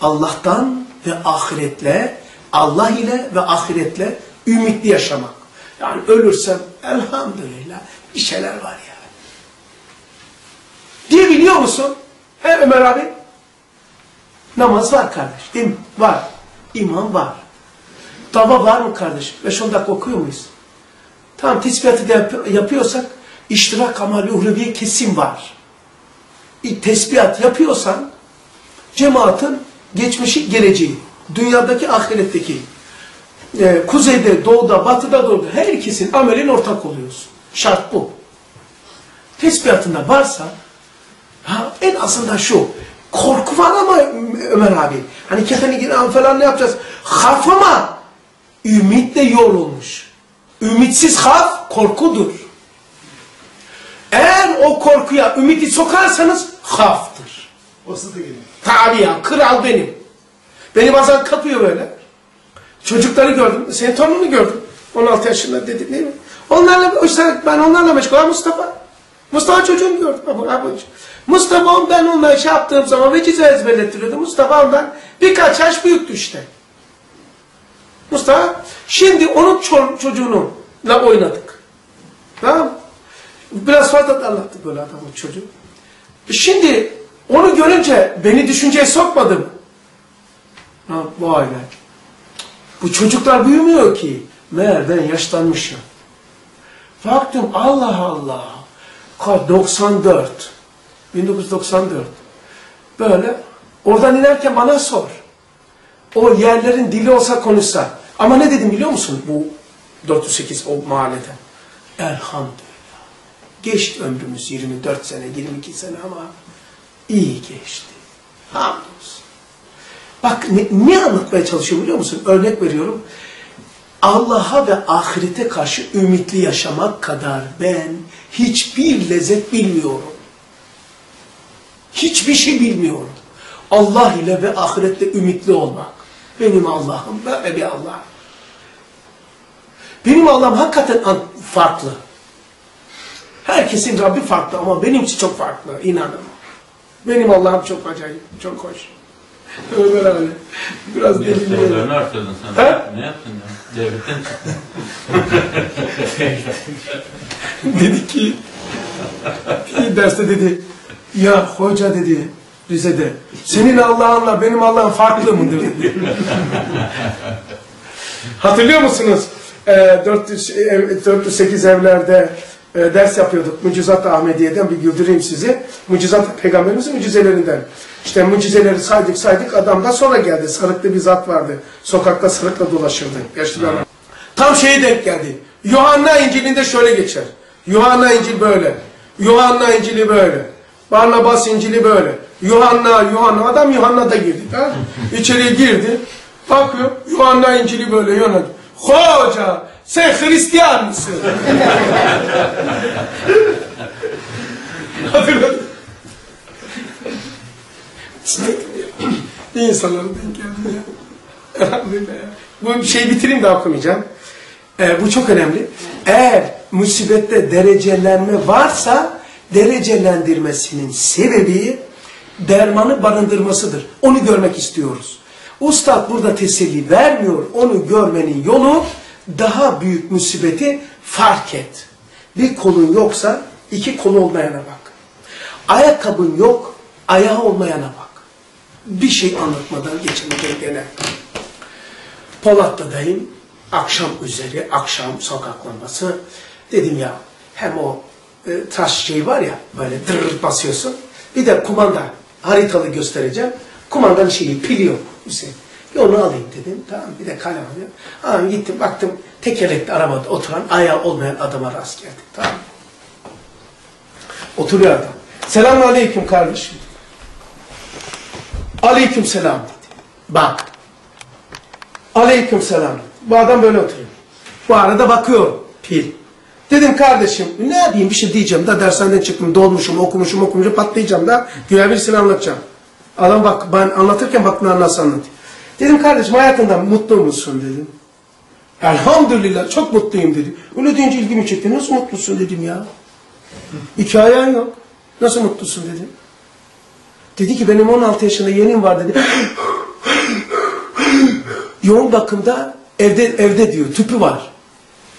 Allah'tan ve ahiretle, Allah ile ve ahiretle ümitli yaşamak. Yani ölürsem elhamdülillah bir şeyler var yani. Diye biliyor musun? He Ömer abi? Namaz var kardeş değil mi? Var. İman var. Dava var mı kardeş? 5-10 dakika okuyor muyuz? Tamam tesbihatı da yap- yapıyorsak iştirak amali uhreviye kesin var. Tesbihat yapıyorsan cemaatin geçmişi geleceği, dünyadaki ahiretteki, e, kuzeyde, doğuda, batıda, doğuda her ikisinin amelin ortak oluyorsun. Şart bu. Tesbihatında varsa ha, en azından şu korku var ama Ömer abi hani kefeni giren falan ne yapacağız? Haf ama ümitle yol olmuş. Ümitsiz haf korkudur. Eğer o korkuya ümidi sokarsanız haftır. Da geliyor. Tabii ya kral benim. Beni bazen kapıyor böyle. Çocukları gördüm. Senin torununu gördüm. 16 yaşında dedi değil mi? Onlarla, işte ben onlarla meşgul. Ha Mustafa. Mustafa çocuğunu gördüm. Mustafa ben onunla şey yaptığım zaman vecize ezberlettiriyordu. Mustafa ondan birkaç yaş büyüktü işte. Mustafa şimdi onun ço- çocuğununla oynadık. Tamam? Biraz fazla da anlattık böyle adamın çocuğu. Şimdi onu görünce beni düşünceye sokmadım. Ha, vay be. Bu çocuklar büyümüyor ki. Meğer ben yaşlanmışım. Baktım Allah Allah. Kaç 94. 1994. Böyle oradan inerken bana sor. O yerlerin dili olsa konuşsa. Ama ne dedim biliyor musun bu 408 o mahallede? Elhamdülillah. Geçti ömrümüz 24 sene, 22 sene ama iyi geçti. Hamdolsun. Bak ne, ne anlatmaya çalışıyor biliyor musun? Örnek veriyorum. Allah'a ve ahirete karşı ümitli yaşamak kadar ben hiçbir lezzet bilmiyorum. Hiçbir şey bilmiyorum. Allah ile ve ahirette ümitli olmak. Benim Allah'ım böyle bir Allah. Benim Allah'ım hakikaten farklı. Herkesin Rabbi farklı ama benimki çok farklı. inanın. Benim Allah'ım çok acayip, çok hoş. Öyle öyle. Biraz deliliyor. yaptın? arttırdın sen. He? Ne yaptın ya? Devletten çıktın. dedi ki bir derste dedi ya hoca dedi Rize'de senin Allah'ınla benim Allah'ım farklı mıdır dedi. Hatırlıyor musunuz? Ee, 400, ev- 408 evlerde e, ders yapıyorduk. Mucizat Ahmediye'den bir güldüreyim sizi. Mucizat peygamberimizin mucizelerinden. İşte mucizeleri saydık saydık adam da sonra geldi. Sarıklı bir zat vardı. Sokakta sarıkla dolaşırdı. Yaşlı bir adam. Tam şeye denk geldi. Yuhanna İncil'inde şöyle geçer. Yuhanna İncil böyle. Yuhanna İncil'i böyle. Barnabas İncil'i böyle. Yuhanna, Yuhanna. Adam Yuhanna'da girdi. Tamam mı? İçeriye girdi. Bakıyor. Yuhanna İncil'i böyle. Yuhanna. Hoca sen Hristiyan mısın? İnsanların denk geldi ya. Ya. Bu şeyi bitireyim de okumayacağım. Ee, bu çok önemli. Eğer musibette derecelenme varsa derecelendirmesinin sebebi dermanı barındırmasıdır. Onu görmek istiyoruz. Ustad burada teselli vermiyor. Onu görmenin yolu daha büyük musibeti fark et. Bir kolun yoksa iki kolu olmayana bak. Ayakkabın yok, ayağı olmayana bak. Bir şey anlatmadan geçemeyeceğim gene. Polatlı'dayım. Akşam üzeri, akşam sokak lambası. Dedim ya hem o e, taş şey var ya böyle dırr basıyorsun. Bir de kumanda haritalı göstereceğim. Kumandanın şeyi pili yok Hüseyin. Bir onu alayım dedim. Tamam bir de kalem alayım. Tamam gittim baktım tekerlekli arabada oturan ayağı olmayan adama rast geldik. Tamam Oturuyor adam. Selamun aleyküm kardeşim. Aleyküm selam dedi. Bak. Aleyküm selam. Bu adam böyle oturuyor. Bu arada bakıyor pil. Dedim kardeşim ne yapayım bir şey diyeceğim da dershaneden çıktım dolmuşum okumuşum okumuşum patlayacağım da güya birisini anlatacağım. Adam bak ben anlatırken bak nasıl anlatıyor. Dedim kardeşim hayatında mutlu musun dedim. Elhamdülillah çok mutluyum dedi. Öyle deyince ilgimi çekti. Nasıl mutlusun dedim ya. İki yok. Nasıl mutlusun dedim. Dedi ki benim 16 yaşında yeğenim var dedi. Yoğun bakımda evde evde diyor tüpü var.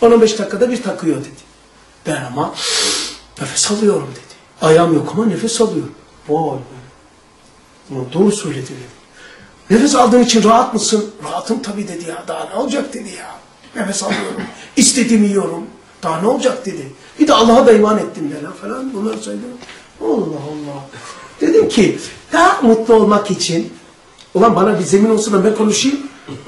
15 dakikada bir takıyor dedi. Ben ama nefes alıyorum dedi. Ayağım yok ama nefes alıyorum. Vay be. Ulan Doğru söyledi dedi. Nefes aldığın için rahat mısın? Rahatım tabii dedi ya. Daha ne olacak dedi ya. Nefes alıyorum. İstediğimi yiyorum. Daha ne olacak dedi. Bir de Allah'a da iman ettim dedi falan. Bunları söyledim. Allah Allah. Dedim ki daha mutlu olmak için ulan bana bir zemin olsun da ben konuşayım.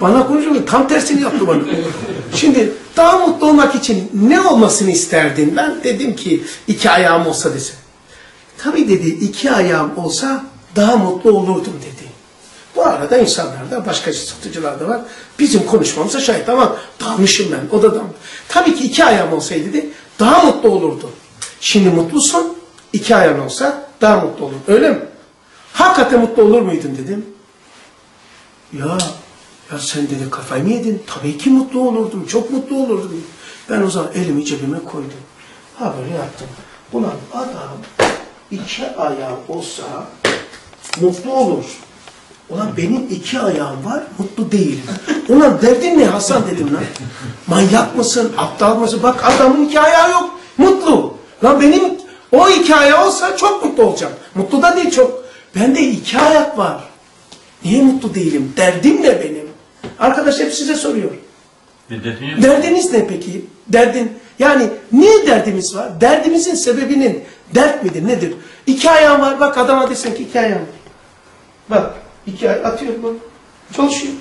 Bana konuşuyor. Tam tersini yaptı bana. Şimdi daha mutlu olmak için ne olmasını isterdin? Ben dedim ki iki ayağım olsa dese. Tabii dedi iki ayağım olsa daha mutlu olurdum dedi. Bu arada insanlarda başka satıcılar da var. Bizim konuşmamıza şahit ama dalmışım ben odadan. Tabii ki iki ayağım olsaydı dedi daha mutlu olurdu. Şimdi mutlusun iki ayağın olsa daha mutlu olur. Öyle mi? Hakikaten mutlu olur muydun dedim. Ya ya sen dedi kafayı mı yedin? Tabii ki mutlu olurdum. Çok mutlu olurdum. Ben o zaman elimi cebime koydum. Ha böyle yaptım. Ulan adam iki ayağı olsa mutlu olur. Ulan benim iki ayağım var, mutlu değilim. Ulan derdin ne Hasan dedim lan. Manyak mısın, aptal mısın? Bak adamın iki ayağı yok, mutlu. Lan benim o iki ayağı olsa çok mutlu olacağım. Mutlu da değil çok. Bende iki ayak var. Niye mutlu değilim? Derdim ne benim? Arkadaş hep size soruyor. Derdiniz ne peki? Derdin yani niye derdimiz var? Derdimizin sebebinin dert midir nedir? İki ayağım var bak adama desen ki iki ayağım var. Bak iki ay atıyorum bak. Çalışıyor.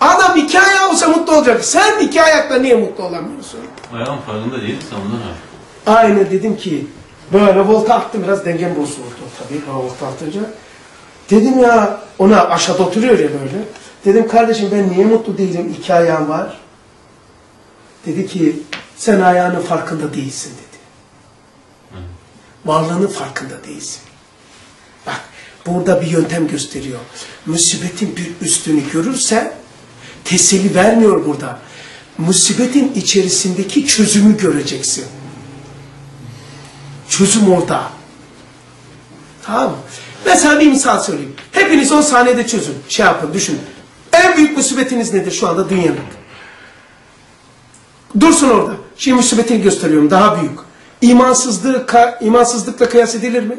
Adam iki ayağı olsa mutlu olacak. Sen iki ayakla niye mutlu olamıyorsun? Ayağın farkında değilsin ondan ha. Aynı dedim ki böyle volta attım biraz dengem bozuldu tabii volta atınca. Dedim ya ona aşağıda oturuyor ya böyle. Dedim kardeşim ben niye mutlu değilim? İki ayağım var. Dedi ki sen ayağının farkında değilsin dedi. Varlığının farkında değilsin. Burada bir yöntem gösteriyor. Musibetin bir üstünü görürse teselli vermiyor burada. Musibetin içerisindeki çözümü göreceksin. Çözüm orada. Tamam mı? Mesela bir misal söyleyeyim. Hepiniz 10 saniyede çözün. Şey yapın, düşünün. En büyük musibetiniz nedir şu anda dünyanın? Dursun orada. Şimdi musibetini gösteriyorum. Daha büyük. İmansızlığı, imansızlıkla kıyas edilir mi?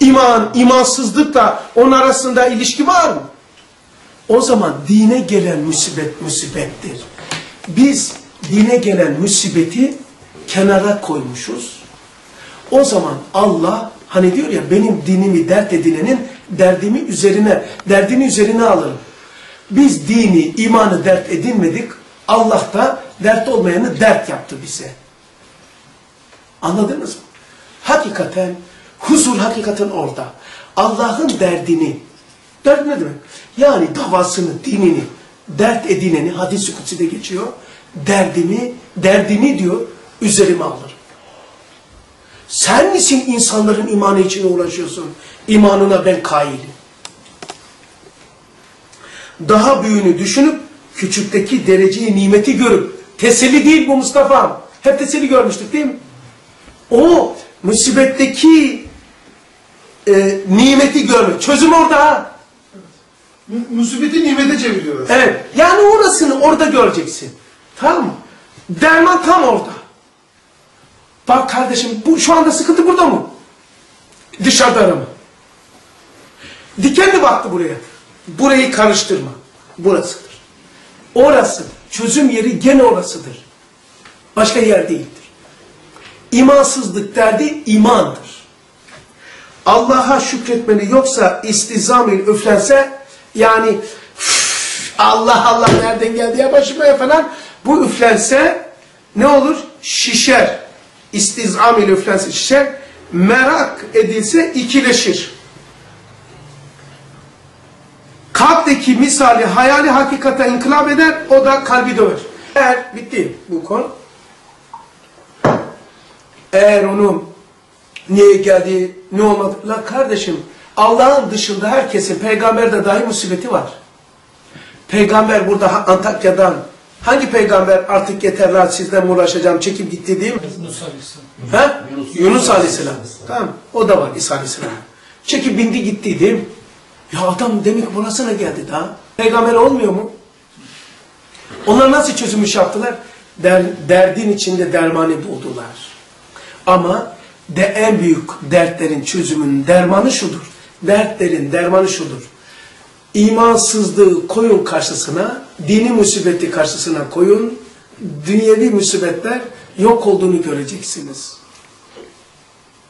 İman, imansızlıkla onun arasında ilişki var mı? O zaman dine gelen musibet musibettir. Biz dine gelen musibeti kenara koymuşuz. O zaman Allah hani diyor ya benim dinimi dert edinenin derdimi üzerine, derdini üzerine alırım. Biz dini, imanı dert edinmedik. Allah da dert olmayanı dert yaptı bize. Anladınız mı? Hakikaten, huzur hakikaten orada. Allah'ın derdini, dert ne demek? Yani davasını, dinini, dert edineni, hadis-i kutsi'de geçiyor. Derdimi, derdini diyor, üzerime alırım. Sen misin insanların imanı için uğraşıyorsun? İmanına ben kailim. Daha büyüğünü düşünüp küçükteki dereceyi, nimeti görüp teselli değil bu Mustafa. Hep teselli görmüştük değil mi? O musibetteki e, nimeti görmek. Çözüm orada ha. Mu- Musibeti nimete çeviriyor. Evet. Yani orasını orada göreceksin. Tamam mı? Derman tam orada. Bak kardeşim bu şu anda sıkıntı burada mı? Dışarıda mı? Dikenli baktı buraya. Burayı karıştırma. Burasıdır. Orası. Çözüm yeri gene orasıdır. Başka yer değildir. İmansızlık derdi imandır. Allah'a şükretmeni yoksa istizamil üflense yani "Üf, Allah Allah nereden geldi ya başıma ya falan bu üflense ne olur? Şişer. İstizamil üflense şişer. Merak edilse ikileşir. Kalpteki misali hayali hakikate inkılap eder o da kalbi döver. Eğer bitti bu konu. Eğer onun niye geldi, ne olmadı? La kardeşim, Allah'ın dışında herkesin, peygamberde dahi musibeti var. Peygamber burada Antakya'dan, hangi peygamber artık yeter lan sizden mi uğraşacağım, çekip gitti değil mi? Ha? Yunus, Aleyhisselam. Tamam, o da var İsa Aleyhisselam. Çekip bindi gitti değil mi? Ya adam demek burasına geldi daha. Peygamber olmuyor mu? Onlar nasıl çözülmüş yaptılar? Der, derdin içinde dermanı buldular. Ama de en büyük dertlerin çözümünün dermanı şudur. Dertlerin dermanı şudur. İmansızlığı koyun karşısına, dini musibeti karşısına koyun, dünyevi musibetler yok olduğunu göreceksiniz.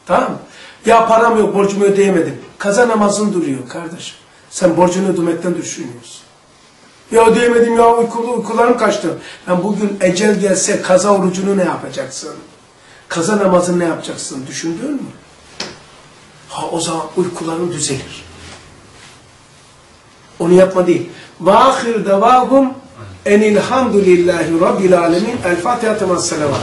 Tamam mı? Ya param yok, borcumu ödeyemedim. Kaza namazın duruyor kardeşim. Sen borcunu ödemekten düşünüyorsun. Ya ödeyemedim ya uykulu, uykularım kaçtı. Ben bugün ecel gelse kaza orucunu ne yapacaksın? Kaza namazını ne yapacaksın? Düşündün mü? Ha o zaman uykuların düzelir. Onu yapma değil. Ve ahir devahum enilhamdülillahi rabbil alemin. El Fatiha temas selavat.